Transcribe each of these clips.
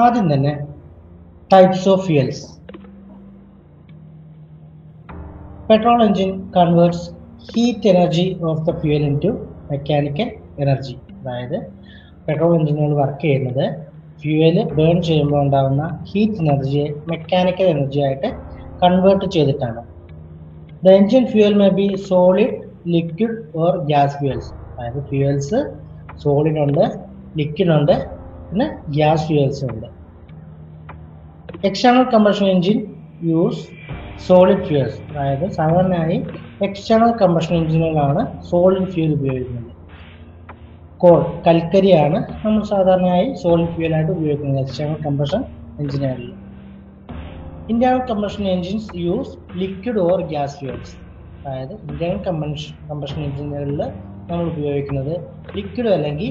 ആദ്യം തന്നെ types of fuels petrol engine converts heat energy of the fuel into mechanical energy അതായത് petrol എഞ്ചിനുകൾ work ചെയ്യുന്നത് fuel burn ചെയ്യുമ്പോൾ ഉണ്ടാകുന്ന ഹീറ്റ് എനർജിയെ മെക്കാനിക്കൽ എനർജി ആയിട്ട് കൺവേർട്ട് ചെയ്തിട്ടാണ്. The engine fuel may be solid liquid or gas fuels അതായത് fuels solid ഉണ്ട് ലിക്വിഡ് ഉണ്ട് പിന്നെ ഗ്യാസ് ഫ്യൂൽസ് ഉണ്ട്. External combustion engine use solid fuels അതായത് സാധാരണയായി എക്സ്റ്റേണൽ കമ്പഷൻ എഞ്ചിനുകളാണ് സോളിഡ് ഫ്യൂൽ ഉപയോഗിക്കുന്നത്. കോൾ കൽക്കരിയാണ് നമ്മൾ സാധാരണയായി സോളിഡ് ഫ്യൂലായിട്ട് ഉപയോഗിക്കുന്നത് external combustion എഞ്ചിനുകളിൽ internal combustion engines use liquid or gas fuels അതായത് ഇന്റേണൽ കമ്പഷൻ കമ്പഷൻ എഞ്ചിനുകളിൽ നമ്മൾ ഉപയോഗിക്കുന്നത് ലിക്വിഡ് അല്ലെങ്കിൽ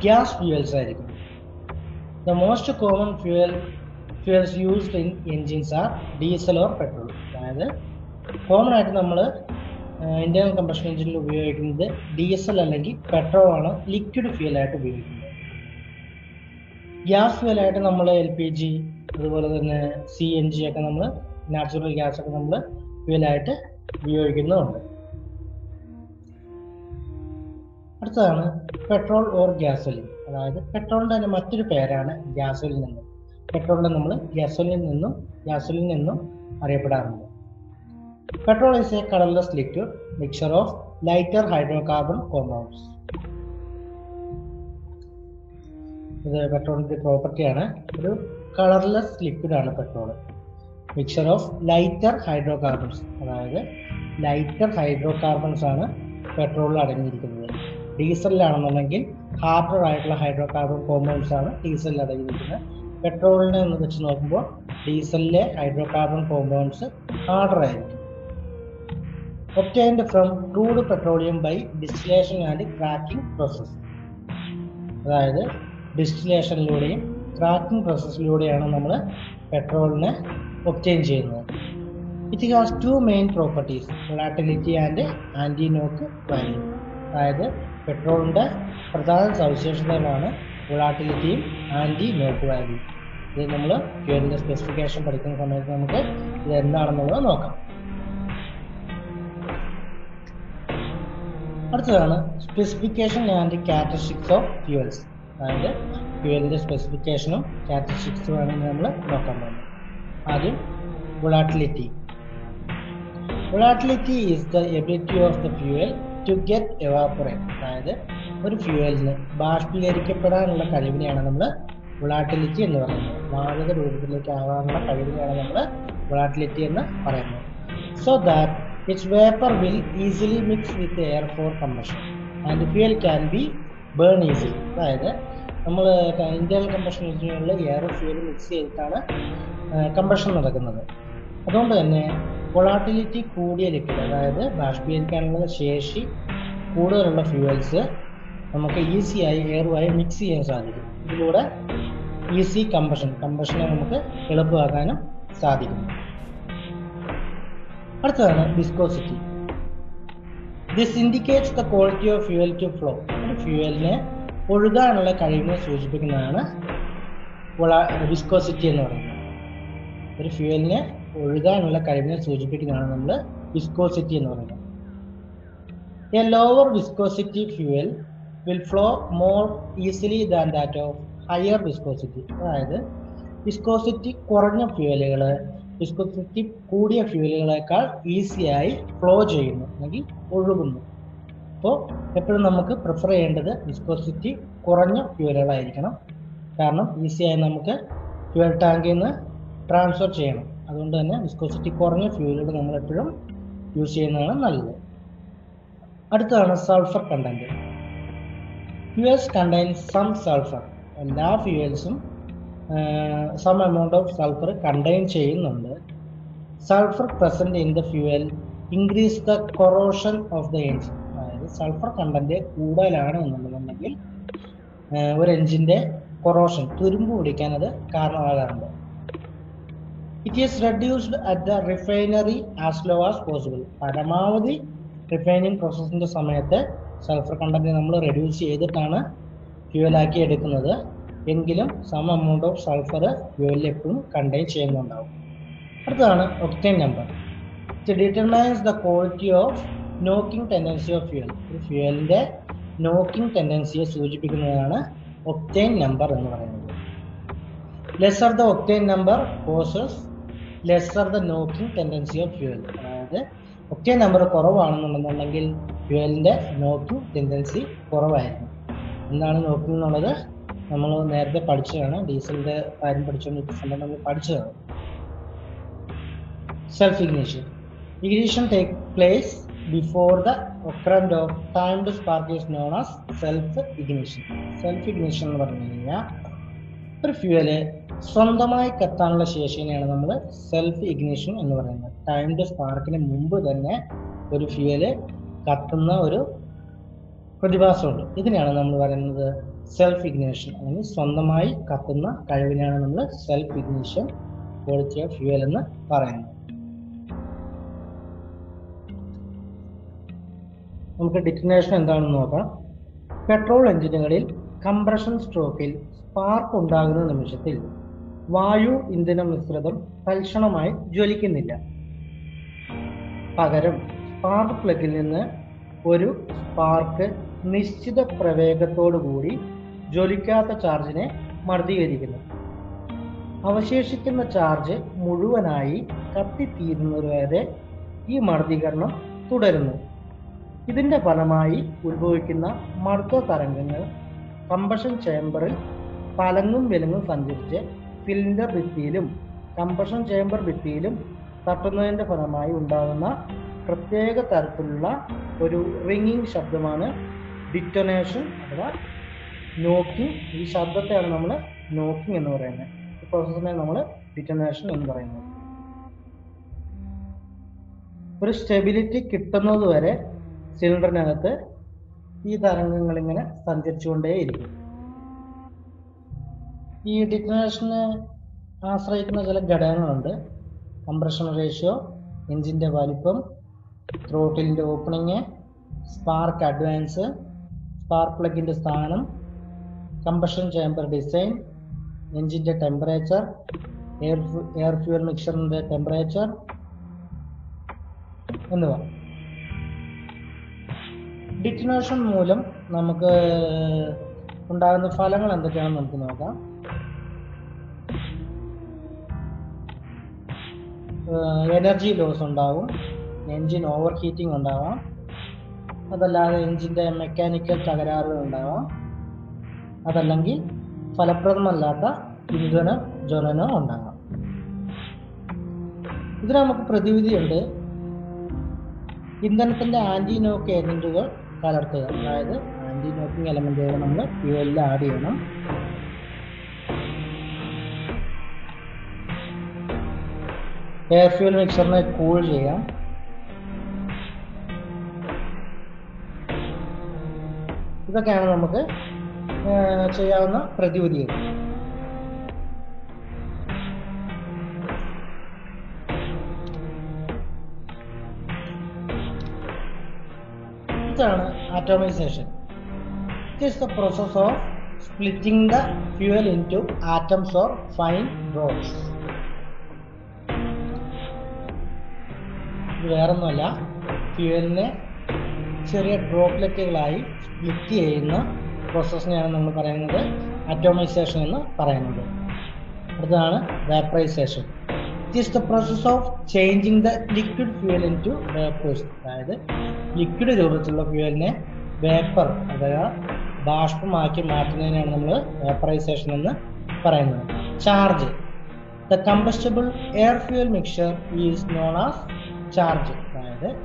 ഗ്യാസ് ഫ്യൂൽസ് ആയിരിക്കും. The most common fuel fuels used in engines are diesel or petrol. അതായത് കോമൺ ആയിട്ട് നമ്മൾ ഇന്ത്യൻ കമ്പഷൻ എഞ്ചിനിൽ ഉപയോഗിക്കുന്നത് ഡീസൽ അല്ലെങ്കിൽ പെട്രോൾ ആണ് ലിക്വിഡ് ഫ്യൂൽ ആയിട്ട് ഉപയോഗിക്കുന്നത്. ഗ്യാസ് ഫ്യൂൽ ആയിട്ട് നമ്മൾ എൽ പി ജി അതുപോലെ തന്നെ സി എൻ ജി ഒക്കെ നമ്മൾ നാച്ചുറൽ ഗ്യാസ് ഒക്കെ നമ്മൾ ഫ്യൂലായിട്ട് ഉപയോഗിക്കുന്നുമുണ്ട് അടുത്തതാണ് പെട്രോൾ ഓർ ഗ്യാസോലിൻ അതായത് പെട്രോളിന്റെ തന്നെ മറ്റൊരു പേരാണ് ഗ്യാസോലിൻ എന്ന്. പെട്രോളിനെ നമ്മൾ ഗ്യാസോലിൻ നിന്നും ഗ്യാസോലിൻ എന്നും അറിയപ്പെടാറുണ്ട്. Petrol is a colourless liquid mixture of lighter hydrocarbon compounds ഇത് പെട്രോളിന്റെ പ്രോപ്പർട്ടിയാണ് ഒരു കളർലെസ് ലിക്വിഡ് ആണ് petrol mixture of lighter hydrocarbons അതായത് ലൈറ്റർ ഹൈഡ്രോകാർബൺസ് ആണ് പെട്രോളിൽ അടങ്ങിയിരിക്കുന്നത്. ഡീസലിലാണെന്നുണ്ടെങ്കിൽ ഹാർഡർ ആയിട്ടുള്ള ഹൈഡ്രോ കാർബൺ കോമ്പൗണ്ട്സ് ആണ് ഡീസലിൽ അടങ്ങിയിരിക്കുന്നത് പെട്രോളിനെ എന്ന് വെച്ച് നോക്കുമ്പോൾ ഡീസലിലെ ഹൈഡ്രോ കാർബൺ കോമ്പൗണ്ട്സ് ഹാർഡർ ആയിരിക്കും obtained from crude petroleum by distillation and cracking process അതായത് ഡിസ്റ്റിലേഷനിലൂടെയും ക്രാക്കിംഗ് പ്രോസസ്സിലൂടെയാണ് നമ്മൾ പെട്രോളിനെ ഒപ്റ്റൈൻ ചെയ്യുന്നത്. It has two main properties volatility and anti knock value അതായത് പെട്രോളിന്റെ പ്രധാന സവിശേഷതകളാണ് വൊളാട്ടിലിറ്റിയും ആന്റി നോക്ക് വാല്യൂ ഇത് നമ്മൾ ഫ്യൂലിന്റെ സ്പെസിഫിക്കേഷൻ പഠിക്കുന്ന സമയത്ത് നമുക്ക് ഇത് എന്താണെന്നുള്ളത് നോക്കാം. അടുത്തതാണ് specification and characteristics of fuels അതായത് ഫ്യൂവലിന്റെ സ്പെസിഫിക്കേഷനും ക്യാരക്ടറിസ്റ്റിക്സും ആണ് നമ്മൾ നോക്കാൻ പോകുന്നത് ആദ്യം volatility volatility is the ability of the fuel to get evaporate അതായത് ഒരു ഫ്യൂവലിന് ബാഷ്പീകരിക്കപ്പെടാനുള്ള കഴിവിനെയാണ് നമ്മൾ വിളാട്ടിലിറ്റി എന്ന് പറയുന്നത്. വാതക രൂപത്തിലേക്ക് ആവാനുള്ള കഴിവിനെയാണ് നമ്മൾ വിളാട്ടിലിറ്റി എന്ന് പറയുന്നത്. So that its vapour will easily mix with air for combustion and fuel can be burn easily അതായത് നമ്മൾ ഇന്ത്യൻ കമ്പഷൻ എഞ്ചിനുകളിൽ എയർ ഫ്യൂൽ മിക്സ് ചെയ്തിട്ടാണ് കമ്പഷൻ നടക്കുന്നത്. അതുകൊണ്ട് തന്നെ വൊളാട്ടിലിറ്റി കൂടിയ ലിക്വിഡ് അതായത് ബാഷ്പീകരിക്കാനുള്ള ശേഷി കൂടുതലുള്ള ഫ്യൂവൽസ് നമുക്ക് ഈസിയായി എയറുമായി മിക്സ് ചെയ്യാൻ സാധിക്കും. ഇതിലൂടെ ഈസി കമ്പഷൻ കമ്പഷനെ നമുക്ക് എളുപ്പമാക്കാനും സാധിക്കും. അടുത്തതാണ് viscosity this indicates the quality of fuel to flow ഒരു ഫ്യൂവലിനെ ഒഴുകാനുള്ള കഴിവിനെ സൂചിപ്പിക്കുന്നതാണ് വിസ്കോസിറ്റി എന്ന് പറയുന്നത്. ഒരു ഫ്യൂവലിനെ ഒഴുകാനുള്ള കഴിവിനെ സൂചിപ്പിക്കുന്നതാണ് നമ്മൾ വിസ്കോസിറ്റി എന്ന് പറയുന്നത്. A lower viscosity fuel will flow more easily than that of higher viscosity അതായത് വിസ്കോസിറ്റി കുറഞ്ഞ ഫ്യൂവലുകൾ വിസ്കോസിറ്റി കൂടിയ ഫ്യൂവലുകളെക്കാൾ ഈസിയായി ഫ്ലോ ചെയ്യുന്നു അല്ലെങ്കിൽ ഒഴുകുന്നു. അപ്പോൾ എപ്പോഴും നമുക്ക് പ്രിഫർ ചെയ്യേണ്ടത് വിസ്കോസിറ്റി കുറഞ്ഞ ഫ്യൂവലുകളായിരിക്കണം കാരണം ഈസിയായി നമുക്ക് ഫ്യൂവൽ ടാങ്കിൽ നിന്ന് ട്രാൻസ്ഫർ ചെയ്യണം. അതുകൊണ്ട് തന്നെ വിസ്കോസിറ്റി കുറഞ്ഞ ഫ്യൂലുകൾ നമ്മൾ എപ്പോഴും യൂസ് ചെയ്യുന്നതാണ് നല്ലത്. അടുത്തതാണ് sulphur content fuels contain some sulphur എല്ലാ ഫ്യൂവൽസും some amount of sulphur contain ചെയ്യുന്നുണ്ട്. Sulphur present in the fuel increase the corrosion of the engine അതായത് സൾഫർ കണ്ടന്റ് കൂടുതലാണ് എന്നുണ്ടെന്നുണ്ടെങ്കിൽ ഒരു എൻജിന്റെ കൊറോഷൻ തുരുമ്പ് പിടിക്കാൻ അത് കാരണമാകാറുണ്ട്. It is reduced at the refinery as low as possible പരമാവധി റിഫൈനിങ് പ്രോസസ്സിന്റെ സമയത്ത് സൾഫർ കണ്ടന്റ് നമ്മൾ റെഡ്യൂസ് ചെയ്തിട്ടാണ് ഫ്യൂവലാക്കി എടുക്കുന്നത്. എങ്കിലും സം amount ഓഫ് സൾഫർ ഫ്യൂവലിൽ എപ്പോഴും കണ്ടെയ്ൻ ചെയ്യുന്നുണ്ടാവും. അടുത്തതാണ് octane number it determines the quality of knocking tendency of fuel ഒരു ഫ്യൂവലിന്റെ നോക്കിംഗ് ടെൻഡൻസിയെ സൂചിപ്പിക്കുന്നതാണ് ഒക്ടേൻ നമ്പർ എന്ന് പറയുന്നത്. Lesser the octane number causes lesser the knocking tendency of fuel അതായത് ഒക്ടേൻ നമ്പർ കുറവാണെന്നുണ്ടെന്നുണ്ടെങ്കിൽ ഫ്യൂവലിന്റെ നോക്കിംഗ് ടെൻഡൻസി കുറവായിരുന്നു എന്താണ് നോക്കിംഗ് എന്നുള്ളത്? നമ്മൾ നേരത്തെ പഠിച്ചതാണ്. ഡീസലിന്റെ കാര്യം പഠിച്ചുകൊണ്ടിരിക്കുന്ന നമ്മൾ പഠിച്ചതാണ്. Self ignition ignition take place before the occurrence of timed spark is known as self ignition self ignition എന്ന് പറഞ്ഞു കഴിഞ്ഞാൽ ഒരു ഫ്യൂവൽ സ്വന്തമായി കത്താനുള്ള ശേഷിനെയാണ് നമ്മൾ സെൽഫ് ഇഗ്നിഷൻ എന്ന് പറയുന്നത്. ടൈംഡ് സ്പാർക്കിന് മുമ്പ് തന്നെ ഒരു ഫ്യൂവൽ കത്തുന്ന ഒരു പ്രതിഭാസമുണ്ട്. ഇതിനെയാണ് നമ്മൾ പറയുന്നത് സെൽഫ് ഇഗ്നിഷൻ അല്ലെങ്കിൽ സ്വന്തമായി കത്തുന്ന കഴിവിനെയാണ് നമ്മൾ self ignition quality of fuel എന്ന് പറയുന്നത്. നമുക്ക് ഡിറ്റനേഷൻ എന്താണെന്ന് നോക്കാം. പെട്രോൾ എഞ്ചിനുകളിൽ കംപ്രഷൻ സ്ട്രോക്കിൽ സ്പാർക്ക് ഉണ്ടാകുന്ന നിമിഷത്തിൽ വായു ഇന്ധന മിശ്രിതം തൽക്ഷണമായി ജ്വലിക്കുന്നില്ല. പകരം സ്പാർക്ക് പ്ലഗിൽ നിന്ന് ഒരു സ്പാർക്ക് നിശ്ചിത പ്രവേഗത്തോടുകൂടി ജ്വലിക്കാത്ത ചാർജിനെ മർദ്ദീകരിക്കുന്നു. അവശേഷിക്കുന്ന ചാർജ് മുഴുവനായി കത്തിത്തീരുന്നതുവരെ ഈ മർദ്ദീകരണം തുടരുന്നു. ഇതിന്റെ ഫലമായി ഉത്ഭവിക്കുന്ന മർദ്ദ തരംഗങ്ങൾ കമ്പഷൻ ചേംബറിൽ പലങ്ങും വിലങ്ങും സഞ്ചരിച്ച് സിലിണ്ടർ ഭിത്തിയിലും കമ്പഷൻ ചേംബർ ഭിത്തിയിലും തട്ടുന്നതിന്റെ ഫലമായി ഉണ്ടാകുന്ന പ്രത്യേക തരത്തിലുള്ള ഒരു റിങ്ങിങ് ശബ്ദമാണ് ഡിറ്റൊനേഷൻ അഥവാ നോക്കിംഗ് ഈ ശബ്ദത്തെയാണ് നമ്മൾ നോക്കിംഗ് എന്ന് പറയുന്നത്. ഈ പ്രോസസ്സിനെ നമ്മൾ ഡിറ്റൊനേഷൻ എന്ന് പറയുന്നത്. ഒരു സ്റ്റെബിലിറ്റി കിട്ടുന്നത് വരെ സിലിണ്ടറിനകത്ത് ഈ തരംഗങ്ങൾ ഇങ്ങനെ സഞ്ചരിച്ചുകൊണ്ടേയിരിക്കും. ഈ ഡിറ്റനേഷനെ ആശ്രയിക്കുന്ന ചില ഘടകങ്ങളുണ്ട്. കംപ്രഷൻ റേഷ്യോ എഞ്ചിന്റെ വലിപ്പം ത്രോട്ടിലിന്റെ ഓപ്പണിങ് സ്പാർക്ക് അഡ്വാൻസ് സ്പാർക്ക് പ്ലഗിന്റെ സ്ഥാനം കമ്പഷൻ ചേംബർ ഡിസൈൻ എഞ്ചിന്റെ ടെമ്പറേച്ചർ എയർ എയർ ഫ്യൂൽ മിക്സറിന്റെ ടെമ്പറേച്ചർ എന്നിവ. ഡിറ്റിനേഷൻ മൂലം നമുക്ക് ഉണ്ടാകുന്ന ഫലങ്ങൾ എന്തൊക്കെയാണെന്ന് നമുക്ക് നോക്കാം. എനർജി ലോസ് ഉണ്ടാവും. എൻജിൻ ഓവർ ഹീറ്റിംഗ് ഉണ്ടാവാം. അതല്ലാതെ എൻജിന്റെ മെക്കാനിക്കൽ തകരാറുകൾ ഉണ്ടാവാം. അതല്ലെങ്കിൽ ഫലപ്രദമല്ലാത്ത ഇന്ധന ജ്വലനം ഉണ്ടാകാം. ഇതിന് നമുക്ക് പ്രതിവിധിയുണ്ട് ഇന്ധനത്തിന്റെ ആന്റി നോക്ക് ഏജന്റുകൾ കലർത്തുക. അതായത് ആന്റി നോക്കിംഗ് എലമെന്റുകൾ നമ്മൾ ഫ്യൂവലിൽ ആഡ് ചെയ്യണം. എയർ ഫ്യൂൽ മിക്സറിനെ കൂൾ ചെയ്യാം. ഇതൊക്കെയാണ് നമുക്ക് ചെയ്യാവുന്ന പ്രതിവിധികൾ. ഇതാണ് atomisation it is the process of splitting the fuel into atoms of fine bronze വേറൊന്നുമല്ല. ഫ്യൂവലിനെ ചെറിയ ഡ്രോപ്ലെറ്റുകളായി സ്പ്ലിറ്റ് ചെയ്യുന്ന പ്രോസസ്സിനെയാണ് നമ്മൾ പറയുന്നത് അറ്റോമൈസേഷൻ എന്ന് പറയുന്നത്. അടുത്തതാണ് vaporisation it is the process of changing the liquid fuel into vapours അതായത് ലിക്വിഡ് രൂപത്തിലുള്ള ഫ്യൂവലിനെ വേപ്പർ അഥവാ ബാഷ്പമാക്കി മാറ്റുന്നതിനാണ് നമ്മൾ വേപ്പറൈസേഷൻ എന്ന് പറയുന്നത്. Charge the combustible air fuel mixture is known as charge അതായത്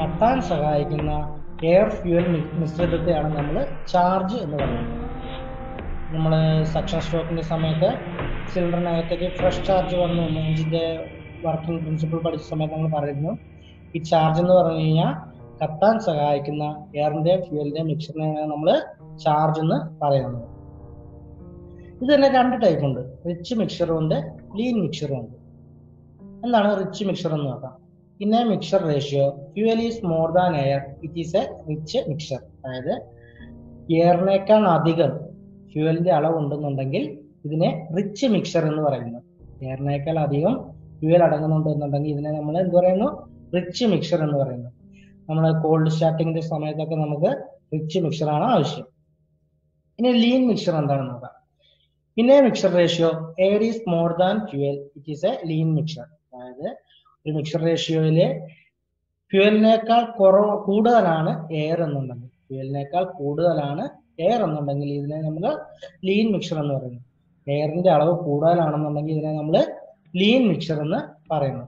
കത്താൻ സഹായിക്കുന്ന എയർ ഫ്യൂൽ മിശ്രിതത്തെയാണ് നമ്മൾ ചാർജ് എന്ന് പറയുന്നത്. നമ്മൾ സക്ഷൻ സ്ട്രോക്കിന്റെ സമയത്ത് സിലിണ്ടറിനകത്തേക്ക് ഫ്രഷ് ചാർജ് വന്നു എഞ്ചിന്റെ വർക്കിംഗ് പ്രിൻസിപ്പിൾ പഠിച്ച സമയത്ത് നമ്മൾ പറയുന്നു. ഈ ചാർജ് എന്ന് പറഞ്ഞു കഴിഞ്ഞാൽ കത്താൻ സഹായിക്കുന്ന എയറിന്റെ ഫ്യൂലിന്റെ മിക്സറിനെയാണ് നമ്മൾ ചാർജ് എന്ന് പറയുന്നത്. ഇത് തന്നെ രണ്ട് ടൈപ്പ് ഉണ്ട്. റിച്ച് മിക്സറും ഉണ്ട് ലീൻ മിക്സറും ഉണ്ട്. എന്താണ് റിച്ച് മിക്സർ എന്ന് നോക്കാം? In a mixture ratio fuel is more than air it is a rich mixture അതായത് എയറിനേക്കാൾ അധികം ഫ്യൂവലിന്റെ അളവ് ഉണ്ടെന്നുണ്ടെങ്കിൽ ഇതിനെ റിച്ച് മിക്സർ എന്ന് പറയുന്നു. എയറിനേക്കാൾ അധികം ഫ്യൂവൽ അടങ്ങുന്നുണ്ട് എന്നുണ്ടെങ്കിൽ ഇതിനെ നമ്മൾ എന്ത് പറയുന്നു? റിച്ച് മിക്സർ എന്ന് പറയുന്നു. നമ്മൾ കോൾഡ് സ്റ്റാർട്ടിങ്ങിന്റെ സമയത്തൊക്കെ നമുക്ക് റിച്ച് മിക്സർ ആണ് ആവശ്യം. ഇനി ലീൻ മിക്സർ എന്താണെന്ന് നോക്കാം. പിന്നെ mixture ratio air is more than fuel it is a lean mixture അതായത് ഒരു മിക്സർ റേഷ്യോയിൽ ഫ്യൂവലിനേക്കാൾ കുറവ് കൂടുതലാണ് എയർ എന്നുണ്ടെങ്കിൽ. ഫ്യൂവലിനേക്കാൾ കൂടുതലാണ് എയർ എന്നുണ്ടെങ്കിൽ ഇതിനെ നമ്മൾ ലീൻ മിക്സർ എന്ന് പറയുന്നു. എയറിന്റെ അളവ് കൂടുതലാണെന്നുണ്ടെങ്കിൽ ഇതിനെ നമ്മൾ ലീൻ മിക്സർ എന്ന് പറയുന്നു.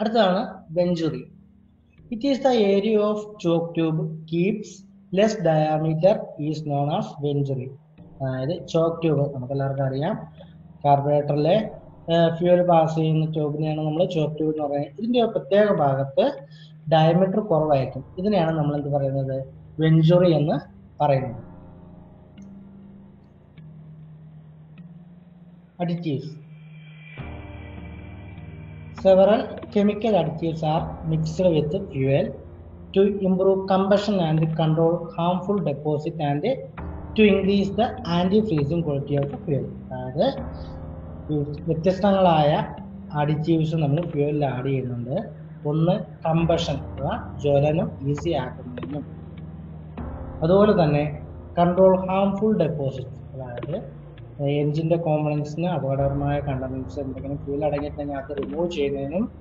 അടുത്തതാണ് venturi it is the area of choke tube keeps less diameter is known as venturi അതായത് ചോക്ക് ട്യൂബ് നമുക്ക് എല്ലാവർക്കും അറിയാം കാർബറേറ്ററിലെ ഫ്യൂവൽ പാസ് ചെയ്യുന്ന ട്യൂബിനെയാണ് നമ്മൾ ചോക്ക് ട്യൂബ് എന്ന് പറയുന്നത് ഇതിന്റെ പ്രത്യേക ഭാഗത്ത് ഡയമീറ്റർ കുറവായിരിക്കും ഇതിനെയാണ് നമ്മൾ എന്ത് പറയുന്നത് വെഞ്ചുറി എന്ന് പറയുന്നത് additives several chemical additives are mixed with fuel to improve combustion and control harmful deposit and to increase the anti-freezing quality of the fuel അതായത് വ്യത്യസ്തങ്ങളായ അഡിറ്റീവ്സ് നമ്മൾ ഫ്യൂവലിൽ ആഡ് ചെയ്യുന്നുണ്ട്. ഒന്ന് കമ്പഷൻ അഥവാ ജ്വലനം ഈസി ആക്കുന്നതിനും. അതുപോലെ തന്നെ കൺട്രോൾ ഹാംഫുൾ ഡെപ്പോസിറ്റ് അതായത് എഞ്ചിന്റെ കോമ്പണൻസിന് അപകടകരമായ കണ്ടൻസ് എന്തെങ്കിലും ഫ്യൂൽ അടങ്ങിയിട്ടുണ്ടെങ്കിൽ അത് റിമൂവ് ചെയ്യുന്നതിനും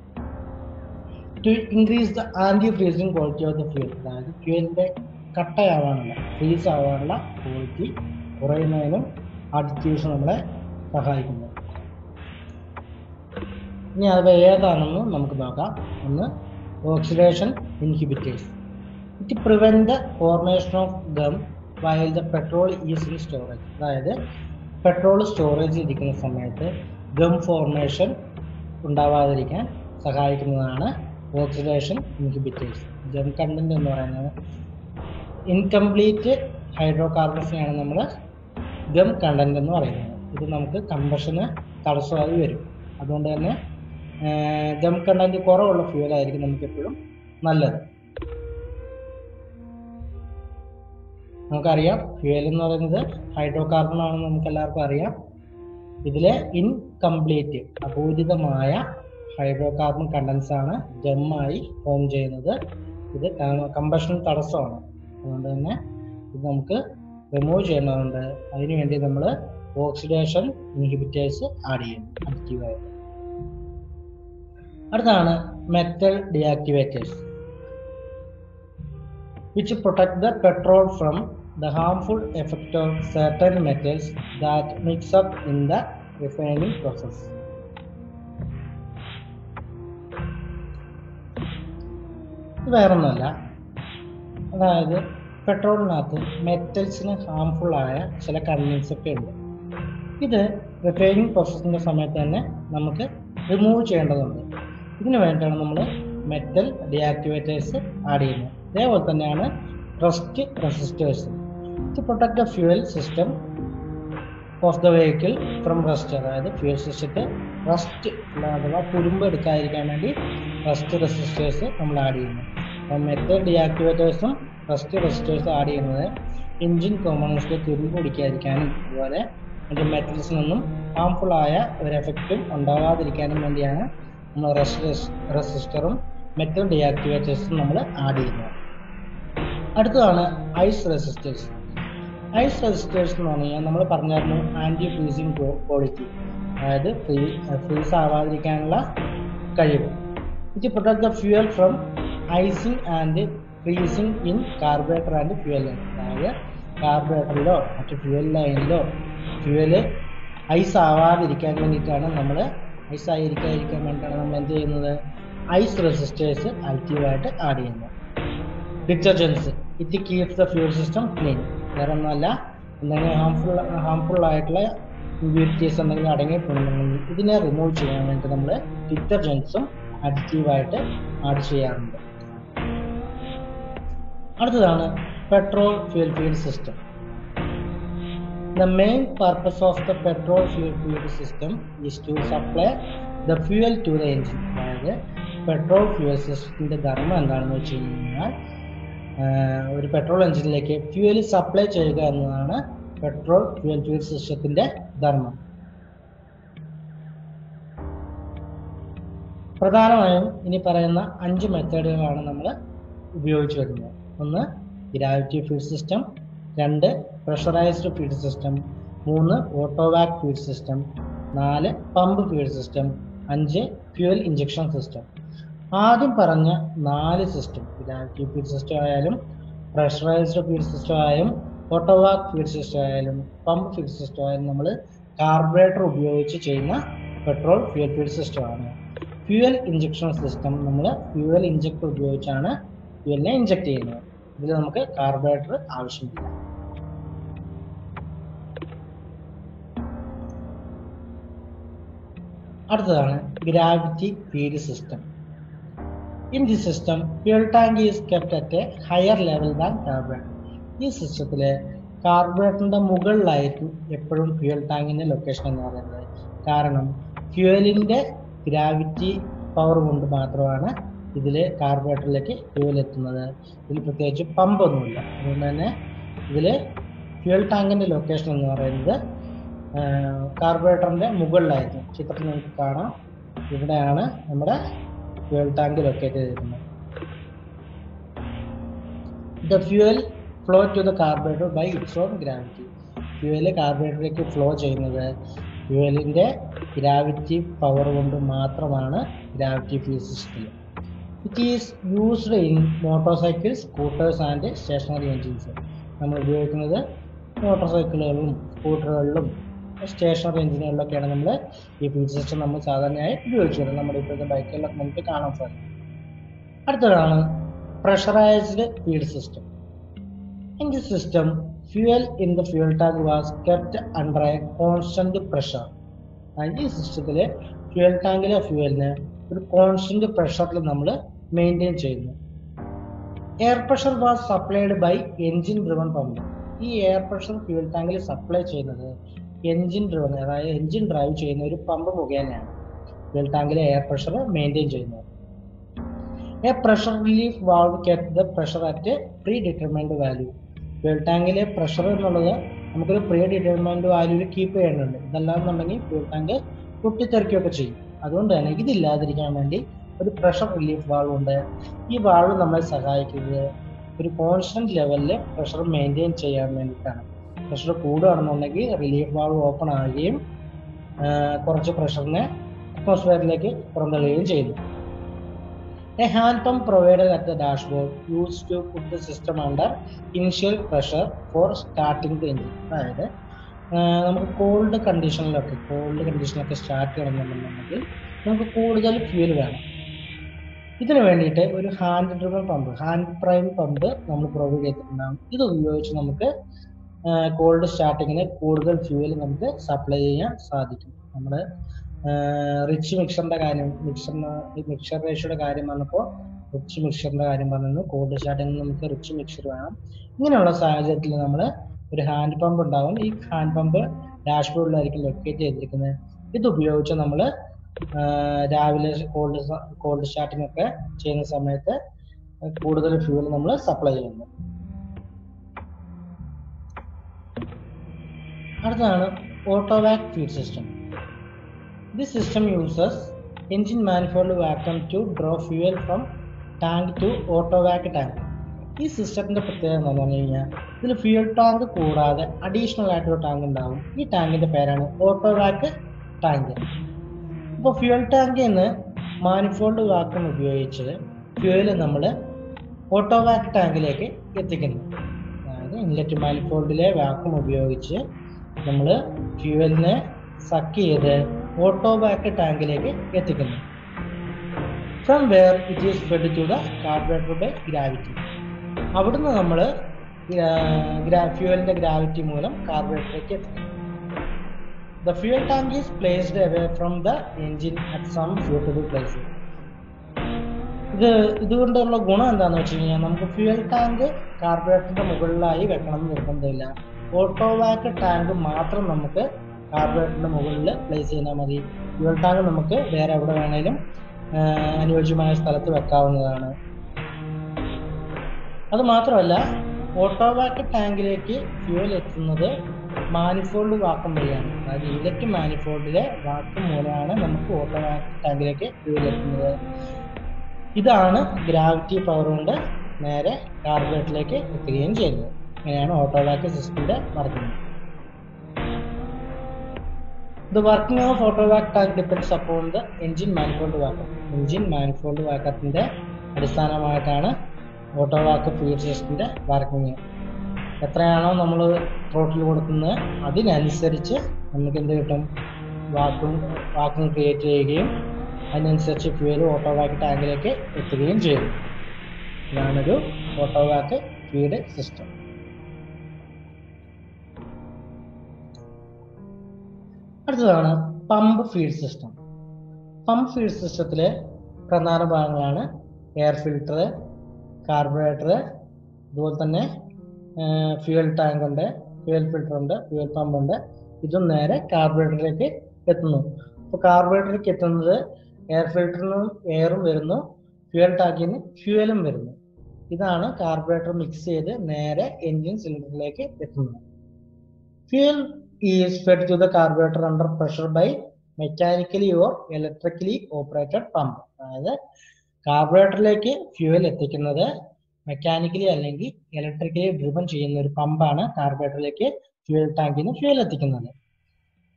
to increase the anti freezing quality of the fuel അതായത് ഫ്യൂലിന്റെ കട്ടയാവാനുള്ള ഫ്രീസ് ആവാനുള്ള ക്വാളിറ്റി കുറയുന്നതിനും അഡിറ്റീവ്സ് നമ്മളെ സഹായിക്കുന്നു. ഇനി അത് ഏതാണെന്ന് നമുക്ക് നോക്കാം. ഒന്ന് oxidation inhibitors it prevent the formation of gum while the petrol is in storage അതായത് പെട്രോൾ സ്റ്റോറേജ് ഇരിക്കുന്ന സമയത്ത് ഗം ഫോർമേഷൻ ഉണ്ടാവാതിരിക്കാൻ സഹായിക്കുന്നതാണ് ഓക്സിഡേഷൻ ഇൻഹിബിറ്റേഴ്സ് ഗം കണ്ടന്റ് എന്ന് പറയുന്നത് ഇൻകംപ്ലീറ്റ് ഹൈഡ്രോ കാർബൺസിനെയാണ് നമ്മൾ ഗം കണ്ടന്റ് എന്ന് പറയുന്നത്. ഇത് നമുക്ക് കമ്പഷന് തടസ്സമായി വരും. അതുകൊണ്ട് തന്നെ ഗം കണ്ടന്റ് കുറവുള്ള ഫ്യൂൽ ആയിരിക്കും നമുക്ക് എപ്പോഴും നല്ലത്. നമുക്കറിയാം ഫ്യൂൽ എന്ന് പറയുന്നത് ഹൈഡ്രോ കാർബൺ ആണെന്ന് നമുക്ക് എല്ലാവർക്കും അറിയാം. ഇതിലെ ഇൻകംപ്ലീറ്റ് അപൂരിതമായ ഹൈഡ്രോ കാർബൺ കണ്ടൻസ് ആണ് ജമ്മായി ഫോം ചെയ്യുന്നത്. ഇത് കമ്പഷൻ തടസ്സമാണ്. അതുകൊണ്ട് തന്നെ ഇത് നമുക്ക് റിമൂവ് ചെയ്യേണ്ടതുണ്ട്. അതിനുവേണ്ടി നമ്മൾ ഓക്സിഡേഷൻ ഇൻഹിബിറ്റേഴ്സ് ആഡ് ചെയ്യും ആക്റ്റീവായിട്ട് അടുത്താണ് metal deactivators which protect the petrol from the harmful effect of certain metals that mix up in the refining process. വേറൊന്നുമല്ല. അതായത് പെട്രോളിനകത്ത് മെറ്റൽസിന് ഹാംഫുൾ ആയ ചില കണ്ടൻസ് ഒക്കെ ഉണ്ട്. ഇത് റിഫൈനിങ് പ്രോസസ്സിന്റെ സമയത്ത് തന്നെ നമുക്ക് റിമൂവ് ചെയ്യേണ്ടതുണ്ട്. ഇതിനു വേണ്ടിയാണ് നമ്മൾ മെറ്റൽ ഡിയാക്ടിവേറ്റേഴ്സ് ആഡ് ചെയ്യുന്നത്. അതേപോലെ തന്നെയാണ് rust resistors to protect the fuel system of the vehicle from rust അതായത് ഫ്യൂവൽ സിസ്റ്റത്തെ റസ്റ്റ് അഥവാ കുരുമ്പ് എടുക്കാതിരിക്കാൻ വേണ്ടി റസ്റ്റ് റെസിസ്റ്റേഴ്സ് നമ്മൾ ആഡ് ചെയ്യുന്നു. അപ്പം മെറ്റൽ ഡിയാക്ടിവേറ്റേഴ്സും റസ്റ്റ് റെസിസ്റ്റേഴ്സും ആഡ് ചെയ്യുന്നത് എഞ്ചിൻ കോമ്പണൻസിലെ തുരുമ്പ് പിടിക്കാതിരിക്കാനും അതുപോലെ അതിന്റെ മെറ്റൽസിനൊന്നും ഹാംഫുൾ ആയ ഒരു എഫക്റ്റും ഉണ്ടാകാതിരിക്കാനും വേണ്ടിയാണ് നമ്മൾ റെസിസ്റ്ററും മെറ്റൽ ഡിയാക്ടിവേറ്റേഴ്സും നമ്മൾ ആഡ് ചെയ്യുന്നു. അടുത്തതാണ് ഐസ് റെസിസ്റ്റേഴ്സ് ഐസ് റെസിസ്റ്റേഴ്സ് എന്ന് പറഞ്ഞു കഴിഞ്ഞാൽ നമ്മൾ പറഞ്ഞായിരുന്നു ആന്റി ഫ്രീസിങ് ക്വാളിറ്റി അതായത് ഫ്രീ ഫ്രീസ് ആവാതിരിക്കാനുള്ള കഴിവ്. It protect the fuel from icing and freezing in carburettor and fuel line അതായത് കാർബറേറ്ററിലോ മറ്റു ഫ്യൂവൽ ലൈനിലോ ഫ്യൂവൽ ഐസ് ആവാതിരിക്കാൻ വേണ്ടിയിട്ടാണ് നമ്മൾ ഐസ് ആയിരിക്കാതിരിക്കാൻ വേണ്ടിയിട്ടാണ് നമ്മൾ എന്ത് ചെയ്യുന്നത്? ഐസ് റെസിസ്റ്റേഴ്സ് ആക്റ്റീവായിട്ട് ആഡ് ചെയ്യുന്നു. Detergents. It keeps the fuel system clean വേറെ ഒന്നുമല്ല എന്തെങ്കിലും ഹാംഫുൾ ഹാംഫുൾ ആയിട്ടുള്ള ഇമ്പ്യൂരിറ്റീസ് എന്തെങ്കിലും അടങ്ങിയിട്ടുണ്ടെങ്കിൽ ഇതിനെ റിമൂവ് ചെയ്യാൻ വേണ്ടി നമ്മൾ ഡിറ്റർജൻസും അഡിറ്റീവായിട്ട് ആഡ് ചെയ്യാറുണ്ട്. അടുത്തതാണ് petrol fuel feed system The main purpose of the petrol fuel fuel system is to supply the fuel to the engine. അതായത് പെട്രോൾ ഫ്യൂൽ സിസ്റ്റത്തിന്റെ ധർമ്മം എന്താണെന്ന് വെച്ച് കഴിഞ്ഞാൽ ഒരു പെട്രോൾ എഞ്ചിനിലേക്ക് ഫ്യൂവൽ സപ്ലൈ ചെയ്യുക എന്നതാണ് പെട്രോൾ ഫ്യൂൽ ഫ്യൂൽ സിസ്റ്റത്തിന്റെ ധർമ്മം പ്രധാനമായും ഇനി പറയുന്ന അഞ്ച് മെത്തേഡുകളാണ് നമ്മൾ ഉപയോഗിച്ച് വരുന്നത് ഒന്ന് ഗ്രാവിറ്റി ഫ്യൂൽ സിസ്റ്റം രണ്ട് പ്രഷറൈസ്ഡ് ഫീഡ് സിസ്റ്റം മൂന്ന് ഓട്ടോവാക് ഫീഡ് സിസ്റ്റം നാല് പമ്പ് ഫീഡ് സിസ്റ്റം അഞ്ച് ഫ്യൂൽ ഇഞ്ചക്ഷൻ സിസ്റ്റം ആദ്യം പറഞ്ഞ നാല് സിസ്റ്റം ഗ്രാവിറ്റി ഫീഡ് സിസ്റ്റം ആയാലും പ്രഷറൈസ്ഡ് ഫീഡ് സിസ്റ്റം ആയാലും ഓട്ടോവാക് ഫീഡ് സിസ്റ്റം ആയാലും പമ്പ് ഫീഡ് സിസ്റ്റം ആയാലും നമ്മൾ കാർബറേറ്റർ ഉപയോഗിച്ച് ചെയ്യുന്ന പെട്രോൾ ഫ്യൂൽ ഫീഡ് സിസ്റ്റമാണ് ഫ്യൂവൽ ഇഞ്ചക്ഷൻ സിസ്റ്റം നമ്മൾ ഫ്യൂവൽ ഇഞ്ചക്ടർ ഉപയോഗിച്ചാണ് ഫ്യൂവലിനെ ഇഞ്ചക്ട് ചെയ്യുന്നത്. ഇതിൽ നമുക്ക് കാർബറേറ്റർ ആവശ്യമില്ല. അടുത്തതാണ് gravity feed system in the system fuel tank is kept at a higher level than carbon ഈ സിസ്റ്റത്തിലെ കാർബറേറ്ററിന്റെ മുകളിലായിരിക്കും എപ്പോഴും ഫ്യൂൽ ടാങ്കിന്റെ ലൊക്കേഷൻ എന്ന് പറയുന്നത്. കാരണം ഫ്യൂലിന്റെ ഗ്രാവിറ്റി പവർ കൊണ്ട് മാത്രമാണ് ഇതിൽ കാർബറേറ്ററിലേക്ക് ഫ്യൂൽ എത്തുന്നത്. ഇതിൽ പ്രത്യേകിച്ച് പമ്പൊന്നുമില്ല അതുകൊണ്ട് തന്നെ ഇതിൽ ഫ്യൂൽ ടാങ്കിന്റെ ലൊക്കേഷൻ എന്ന് പറയുന്നത് കാർബറേറ്ററിന്റെ മുകളിലായിരിക്കും ചിത്രത്തിൽ നമുക്ക് കാണാം. ഇവിടെയാണ് നമ്മുടെ ഫ്യൂൽ ടാങ്ക് ലൊക്കേറ്റ് ചെയ്തിരിക്കുന്നത്. The fuel flow to the carburettor by its own gravity fuel കാർബറേറ്ററിലേക്ക് flow ചെയ്യുന്നത് ഫ്യൂവലിന്റെ ഗ്രാവിറ്റി പവർ കൊണ്ട് മാത്രമാണ് gravity fuel system it is used in motor cycle scooters and stationary engines നമ്മൾ ഉപയോഗിക്കുന്നത് മോട്ടോർ സൈക്കിളുകളിലും സ്കൂട്ടറുകളിലും സ്റ്റേഷനറി എഞ്ചിനുകളിലൊക്കെയാണ് നമ്മൾ ഈ fuel system നമ്മൾ സാധാരണയായി ഉപയോഗിച്ചു നമ്മുടെ ഇപ്പോഴത്തെ ബൈക്കുകളിലൊക്കെ നമുക്ക് കാണാൻ സാധിക്കും. അടുത്തതാണ് pressurised feed system. In the system fuel in the fuel tank was kept under a constant pressure. ഈ സിസ്റ്റത്തിൽ ഫ്യൂൽ ടാങ്കിലെ ഫ്യൂവലിന് ഒരു കോൺസ്റ്റന്റ് പ്രഷറിൽ നമ്മൾ മെയിന്റെയിൻ ചെയ്യുന്നു. Air pressure was supplied by engine driven pump. ഈ എയർ പ്രഷർ ഫ്യൂൽ ടാങ്കിൽ supply ചെയ്യുന്നത് engine driven അതായത് engine drive ചെയ്യുന്ന ഒരു പമ്പ് മുഖേനയാണ് ഫ്യൂൽ ടാങ്കിലെ എയർ പ്രഷർ മെയിന്റെയിൻ ചെയ്യുന്നത്. A pressure relief valve kept the pressure at predetermined value fuel ടാങ്കിലെ pressure എന്നുള്ളത് നമുക്കൊരു പ്രീ ഡിറ്റർമൈൻഡ് വാല്യൂവിൽ കീപ്പ് ചെയ്യേണ്ടതുണ്ട്. ഇതല്ലാന്നുണ്ടെങ്കിൽ ഫ്യൂൽ ടാങ്ക് പൊട്ടിത്തെറിക്കുകയൊക്കെ ചെയ്യും. അതുകൊണ്ട് തന്നെ ഇതില്ലാതിരിക്കാൻ വേണ്ടി ഒരു പ്രഷർ റിലീഫ് വാൾവ് ഉണ്ട്. ഈ വാൾവ് നമ്മളെ സഹായിക്കുന്നത് ഒരു കോൺസ്റ്റന്റ് ലെവലിൽ പ്രഷർ മെയിന്റെയിൻ ചെയ്യാൻ വേണ്ടിയിട്ടാണ്. പ്രഷർ കൂടുകയാണെന്നുണ്ടെങ്കിൽ റിലീഫ് വാൾവ് ഓപ്പൺ ആകുകയും കുറച്ച് പ്രഷറിനെ അറ്റ്മോസ്ഫിയറിലേക്ക് പുറന്തള്ളുകയും ചെയ്യുന്നു. A hand pump provided at the dashboard use to put the system under initial pressure for starting the engine അതായത് നമുക്ക് കോൾഡ് കണ്ടീഷനിലൊക്കെ കോൾഡ് കണ്ടീഷനിലൊക്കെ സ്റ്റാർട്ട് ചെയ്യണമെന്നുണ്ടെങ്കിൽ നമുക്ക് കൂടുതൽ ഫ്യൂൽ വേണം. ഇതിന് വേണ്ടിയിട്ട് ഒരു hand driven pump hand prime pump നമ്മൾ പ്രൊവൈഡ് ചെയ്തിട്ടുണ്ടാകും ഇത് ഉപയോഗിച്ച് നമുക്ക് കോൾഡ് സ്റ്റാർട്ടിങ്ങിന് കൂടുതൽ ഫ്യൂവൽ നമുക്ക് സപ്ലൈ ചെയ്യാൻ സാധിക്കും. നമ്മൾ റിച്ച് മിക്സറിന്റെ കാര്യം മിക്സർ മിക്സർ റേഷ്യയുടെ കാര്യം പറഞ്ഞപ്പോൾ റിച്ച് മിക്സറിന്റെ കാര്യം പറഞ്ഞു കോൾഡ് സ്റ്റാർട്ടിങ്ങിന് നമുക്ക് റിച്ച് മിക്സർ വേണം. ഇങ്ങനെയുള്ള സാഹചര്യത്തിൽ നമ്മൾ ഒരു ഹാൻഡ് പമ്പ് ഉണ്ടാവും. ഈ ഹാൻഡ് പമ്പ് ഡാഷ്ബോർഡിലായിരിക്കും ലൊക്കേറ്റ് ചെയ്തിരിക്കുന്നത്. ഇത് ഉപയോഗിച്ച് നമ്മൾ രാവിലെ കോൾഡ് കോൾഡ് സ്റ്റാർട്ടിംഗ് ഒക്കെ ചെയ്യുന്ന സമയത്ത് കൂടുതൽ ഫ്യൂവൽ നമ്മൾ സപ്ലൈ ചെയ്യുന്നു. അടുത്തതാണ് autovac feed system this system uses engine manifold vacuum to draw fuel from tank to autovac tank ഈ സിസ്റ്റത്തിന്റെ പ്രത്യേകത എന്ന് പറഞ്ഞു കഴിഞ്ഞാൽ ഇതിൽ ഫ്യൂൽ ടാങ്ക് കൂടാതെ അഡീഷണൽ ആയിട്ടൊരു ടാങ്ക് ഉണ്ടാവും. ഈ ടാങ്കിന്റെ പേരാണ് ഓട്ടോവാക് ടാങ്ക് ഇപ്പോൾ ഫ്യൂൽ ടാങ്കിൽ നിന്ന് മാനിഫോൾഡ് വാക്വം ഉപയോഗിച്ച് ഫ്യൂവൽ നമ്മൾ ഓട്ടോവാക് ടാങ്കിലേക്ക് എത്തിക്കുന്നു. അതായത് ഇൻലെറ്റ് മാനിഫോൾഡിലെ വാക്വം ഉപയോഗിച്ച് നമ്മൾ ഫ്യൂവലിനെ സക്ക് ചെയ്ത് ഓട്ടോ ബാക്ക് ടാങ്കിലേക്ക് എത്തിക്കുന്നു. From where it is fed to the carburettor by gravity അവിടുന്ന് നമ്മൾ ഫ്യൂവലിന്റെ ഗ്രാവിറ്റി മൂലം കാർബറേറ്ററിലേക്ക് എത്തിക്കുന്നു. The fuel tank is placed away from the engine at some suitable place ഇത് ഇതുകൊണ്ടുള്ള ഗുണം എന്താണെന്ന് വെച്ച് കഴിഞ്ഞാൽ നമുക്ക് ഫ്യൂവൽ ടാങ്ക് കാർബറേറ്ററിന്റെ മുകളിലായി വെക്കണം എന്ന് നിർബന്ധമില്ല. ഓട്ടോവാക്ക് ടാങ്ക് മാത്രം നമുക്ക് കാർബറേറ്ററിന്റെ മുകളിൽ പ്ലേസ് ചെയ്താൽ മതി. ഫ്യൂൽ ടാങ്ക് നമുക്ക് വേറെ എവിടെ വേണേലും അനുയോജ്യമായ സ്ഥലത്ത് വെക്കാവുന്നതാണ്. അത് മാത്രമല്ല ഓട്ടോവാക്ക് ടാങ്കിലേക്ക് ഫ്യൂവൽ എത്തുന്നത് മാനിഫോൾഡ് വാക്കം വഴിയാണ്. അതായത് ഇലക്ട്രിക് മാനിഫോൾഡിലെ വാക്കം മൂലമാണ് നമുക്ക് ഓട്ടോവാക്ക് ടാങ്കിലേക്ക് ഫ്യൂവൽ എത്തുന്നത്. ഇതാണ് ഗ്രാവിറ്റി പവർ കൊണ്ട് നേരെ കാർബറേറ്ററിലേക്ക് എത്തുകയും ചെയ്യുന്നത്. ഇങ്ങനെയാണ് ഓട്ടോവാക്ക് സിസ്റ്റത്തിന്റെ working the working of auto autovac tank depends upon the engine manifold vacuum. Engine manifold വാക്കത്തിന്റെ അടിസ്ഥാനമായിട്ടാണ് ഓട്ടോ വാക്ക് ഫ്യൂൽ സിസ്റ്റത്തിന്റെ വർക്കിംഗ് എത്രയാണോ നമ്മൾ ത്രോട്ടിൽ കൊടുക്കുന്നത് അതിനനുസരിച്ച് നമുക്ക് എന്ത് കിട്ടും? വാക്കും വാക്കും ക്രിയേറ്റ് ചെയ്യുകയും അതിനനുസരിച്ച് ഫ്യൂര് ഓട്ടോ വാക്ക് ടാങ്കിലേക്ക് എത്തുകയും ചെയ്യും ഇതാണൊരു ഓട്ടോ വാക്ക് ഫീഡ് സിസ്റ്റം അടുത്തതാണ് pump feed system pump feed സിസ്റ്റത്തിലെ പ്രധാന ഭാഗങ്ങളാണ് എയർ ഫിൽട്ടർ കാർബറേറ്റർ അതുപോലെ തന്നെ ഫ്യൂൽ ടാങ്ക് ഉണ്ട് ഫ്യൂൽ ഫിൽട്ടർ ഉണ്ട് ഫ്യൂൽ പമ്പ് ഉണ്ട്. ഇതും നേരെ കാർബറേറ്ററിലേക്ക് എത്തുന്നു. അപ്പോൾ കാർബറേറ്ററിലേക്ക് എത്തുന്നത് എയർ ഫിൽട്ടറിന് എയറും വരുന്നു ഫ്യൂൽ ടാങ്കിൽ നിന്ന് ഫ്യൂവലും വരുന്നു. ഇതാണ് കാർബറേറ്റർ മിക്സ് ചെയ്ത് നേരെ എൻജിൻ സിലിണ്ടറിലേക്ക് എത്തുന്നത്. Fuel is fed to the carburetor under pressure by mechanically or electrically operated pump. അതായത് കാർബറേറ്ററിലേക്ക് ഫ്യൂവൽ എത്തിക്കുന്നത് മെക്കാനിക്കലി അല്ലെങ്കിൽ ഇലക്ട്രിക്കലി ഡ്രിവൺ ചെയ്യുന്ന ഒരു പമ്പാണ് കാർബറേറ്ററിലേക്ക് ഫ്യൂവൽ ടാങ്കിൽ നിന്ന് ഫ്യൂവൽ എത്തിക്കുന്നത്.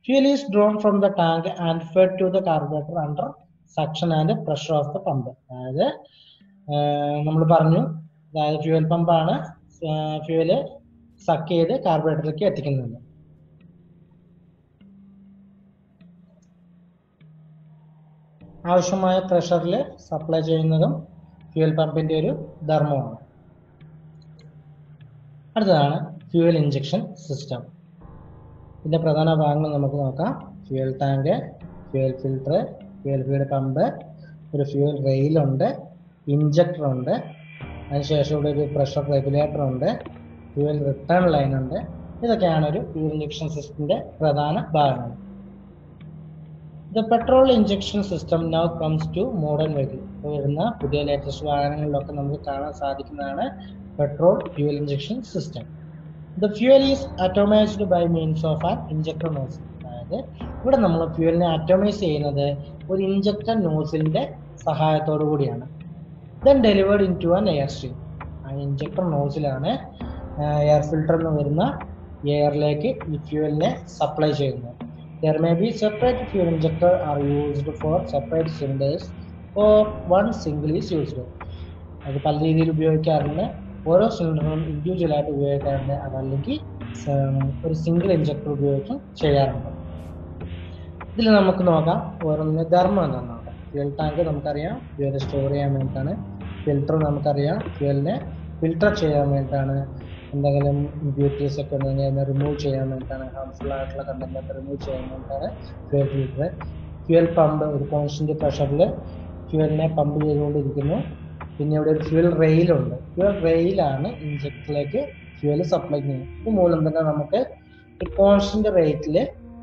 Fuel is drawn from the tank and fed to the carburettor under suction and pressure of the pump അതായത് നമ്മൾ പറഞ്ഞു അതായത് ഫ്യൂവൽ പമ്പാണ് ഫ്യൂവൽ സക്ക് ചെയ്ത് കാർബറേറ്ററിലേക്ക് എത്തിക്കുന്നത്. ആവശ്യമായ പ്രഷറിൽ സപ്ലൈ ചെയ്യുന്നതും ഫ്യൂവൽ പമ്പിന്റെ ഒരു ധർമ്മമാണ് അടുത്തതാണ് ഫ്യൂവൽ ഇഞ്ചക്ഷൻ സിസ്റ്റം ഇതിന്റെ പ്രധാന ഭാഗങ്ങൾ നമുക്ക് നോക്കാം. Fuel tank fuel filter fuel feed pump ഒരു ഫ്യൂവൽ റെയിലുണ്ട് ഇഞ്ചക്ടർ ഉണ്ട് അതിനുശേഷം ഇവിടെ ഒരു പ്രഷർ റെഗുലേറ്റർ ഉണ്ട് ഫ്യൂവൽ റിട്ടേൺ ലൈൻ ഉണ്ട്. ഇതൊക്കെയാണ് ഒരു ഫ്യൂവൽ ഇഞ്ചക്ഷൻ സിസ്റ്റത്തിന്റെ പ്രധാന ഭാഗങ്ങൾ. The petrol injection system now comes to modern vehicle ഇപ്പോൾ വരുന്ന പുതിയ ലേറ്റസ്റ്റ് വാഹനങ്ങളിലൊക്കെ നമുക്ക് കാണാൻ സാധിക്കുന്നതാണ് petrol fuel injection system the fuel is atomised by means of an injector nose അതായത് ഇവിടെ നമ്മൾ ഫ്യൂലിനെ അറ്റോമൈസ് ചെയ്യുന്നത് ഒരു ഇഞ്ചക്ടർ നോസിലിന്റെ സഹായത്തോടു കൂടിയാണ്. Then delivered into an air stream ആ ഇഞ്ചക്ടർ നോസിലാണ് എയർ ഫിൽട്ടറിൽ എന്ന് വരുന്ന എയറിലേക്ക് ഈ ഫ്യൂലിനെ സപ്ലൈ ചെയ്യുന്നത്. There may be separate fuel injector are used for separate cylinders or one single is used. അത് പല രീതിയിൽ ഉപയോഗിക്കാറുണ്ട്. ഓരോ സിലിണ്ടറും ഇൻഡിവിജ്വൽ ആയിട്ട് ഉപയോഗിക്കാറുണ്ട്. അതല്ലെങ്കിൽ ഒരു സിംഗിൾ ഇഞ്ചക്ടർ ഉപയോഗിച്ചും ചെയ്യാറുണ്ട്. ഇതിൽ നമുക്ക് നോക്കാം. ഓരോന്നിന്റെ ധർമ്മം എന്താണെന്ന് നോക്കാം. ഫ്യൂൽ ടാങ്ക് നമുക്കറിയാം. ഫ്യൂൽ സ്റ്റോർ ചെയ്യാൻ വേണ്ടിയിട്ടാണ്. ഫിൽറ്റർ നമുക്കറിയാം. ഫ്യൂലിനെ ഫിൽട്ടർ ചെയ്യാൻ വേണ്ടിയിട്ടാണ്. എന്തെങ്കിലും ബ്യൂട്ടീസ് ഒക്കെ ഉണ്ടെങ്കിൽ അതിനെ റിമൂവ് ചെയ്യാൻ വേണ്ടിയിട്ടാണ് ഹാർംഫുൾ ആയിട്ടുള്ള കണ്ടന്റ് റിമൂവ് ചെയ്യാൻ വേണ്ടിയിട്ടാണ് ഫ്യൂൽ ഫിൽറ്റർ ഫ്യൂൽ പമ്പ് ഒരു കോൺസ്റ്റന്റ് പ്രഷറിൽ ഫ്യൂലിനെ പമ്പ് ചെയ്തുകൊണ്ടിരിക്കുന്നു. പിന്നെ ഇവിടെ ഒരു ഫ്യൂൽ റെയിലുണ്ട് ഫ്യൂൽ റെയിലാണ് ഇഞ്ചക്ടറിലേക്ക് ഫ്യൂവൽ സപ്ലൈ ചെയ്യുന്നത്. ഇത് മൂലം തന്നെ നമുക്ക് ഒരു കോൺസ്റ്റന്റ് റേറ്റിൽ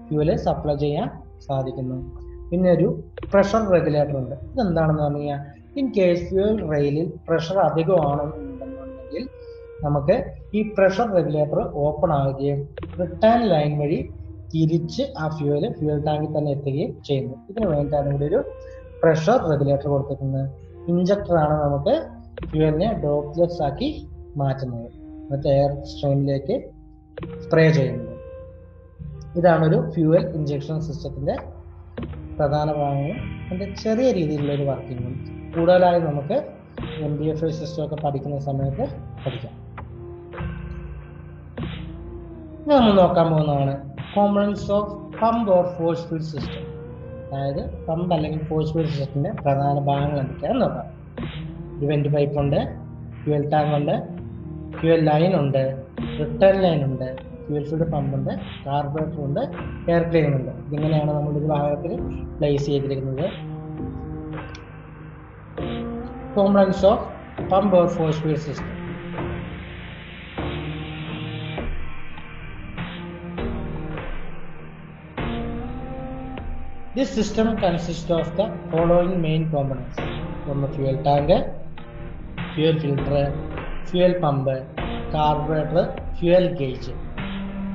ഫ്യൂൽ സപ്ലൈ ചെയ്യാൻ സാധിക്കുന്നു. പിന്നെ ഒരു പ്രഷർ റെഗുലേറ്റർ ഉണ്ട്. ഇതെന്താണെന്ന് പറഞ്ഞു കഴിഞ്ഞാൽ ഇൻ കേസ് ഫ്യൂൽ റെയിലിൽ പ്രഷർ അധികമാണെന്നുണ്ടെന്നുണ്ടെങ്കിൽ നമുക്ക് ഈ പ്രഷർ റെഗുലേറ്റർ ഓപ്പൺ ആവുകയും റിട്ടേൺ ലൈൻ വഴി തിരിച്ച് ആ ഫ്യൂവൽ ഫ്യൂവൽ ടാങ്കിൽ തന്നെ എത്തുകയും ചെയ്യുന്നു. ഇതിനു വേണ്ടിയിട്ടാണ് ഇവിടെ ഒരു പ്രഷർ റെഗുലേറ്റർ കൊടുത്തിരിക്കുന്നത്. ഇഞ്ചക്ടർ ആണ് നമുക്ക് ഫ്യൂവലിനെ ഡോപ്ലെസ് ആക്കി മാറ്റുന്നത്. എന്നിട്ട് എയർ സ്ട്രീമിലേക്ക് സ്പ്രേ ചെയ്യുന്നത്. ഇതാണ് ഒരു ഫ്യൂവൽ ഇഞ്ചക്ഷൻ സിസ്റ്റത്തിന്റെ പ്രധാന ഭാഗങ്ങളും അതിന്റെ ചെറിയ രീതിയിലുള്ള ഒരു വർക്കിങ്ങും കൂടുതലായി നമുക്ക് എം ബി എഫ് സിസ്റ്റം ഒക്കെ പഠിക്കുന്ന സമയത്ത് പഠിക്കാം. നമ്മൾ നോക്കാൻ പോകുന്നതാണ്. Components of pump or force feed system അതായത് പമ്പ് അല്ലെങ്കിൽ ഫോഴ്സ് ഫീൽഡ് സിസ്റ്റത്തിന്റെ പ്രധാന ഭാഗങ്ങൾ എന്തൊക്കെയാണെന്ന് നോക്കാം. ഇവന്റ് പൈപ്പ് ഉണ്ട് ഫ്യൂൽ ടാങ്ക് ഉണ്ട് ഫ്യൂൽ ലൈൻ ഉണ്ട് റിട്ടേൺ ലൈൻ ഉണ്ട് ഫ്യൂൽ ഫീൽഡ് പമ്പ് ഉണ്ട് കാർബറേറ്റർ ഉണ്ട് എയർ ക്ലീനർ ഉണ്ട്. ഇതിങ്ങനെയാണ് നമ്മൾ ഒരു ഭാഗത്തിൽ പ്ലേസ് ചെയ്തിരിക്കുന്നത്. Components of pump or force feed system This system consists of the following main components. from the fuel tank, fuel filter, fuel pump, carburettor fuel gauge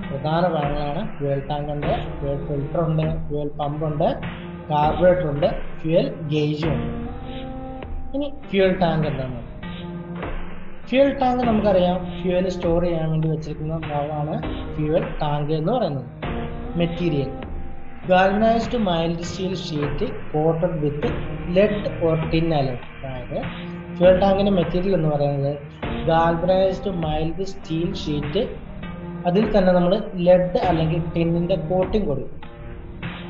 പ്രധാന ഭാഗങ്ങളാണ് ഫ്യൂൽ ടാങ്ക് ഉണ്ട് fuel filter ഉണ്ട് fuel pump ഉണ്ട് carburettor ഉണ്ട് fuel ഗേജും ഉണ്ട്. ഇനി fuel tank എന്താണ്? ഫ്യൂൽ ടാങ്ക് നമുക്കറിയാം ഫ്യൂവൽ സ്റ്റോർ ചെയ്യാൻ വേണ്ടി വെച്ചിരിക്കുന്ന ഭാഗമാണ് ഫ്യൂവൽ ടാങ്ക് എന്ന് പറയുന്നത്. Material galvanised mild steel sheet coated with lead or tin alloy അതായത് ഫ്യൂൽ ടാങ്കിന്റെ മെറ്റീരിയൽ എന്ന് പറയുന്നത് ഗാൽവനൈസ്ഡ് മൈൽഡ് സ്റ്റീൽ ഷീറ്റ് അതിൽ തന്നെ നമ്മൾ ലെഡ് അല്ലെങ്കിൽ ടിന്നിന്റെ കോട്ടിംഗ് കൊടുക്കും.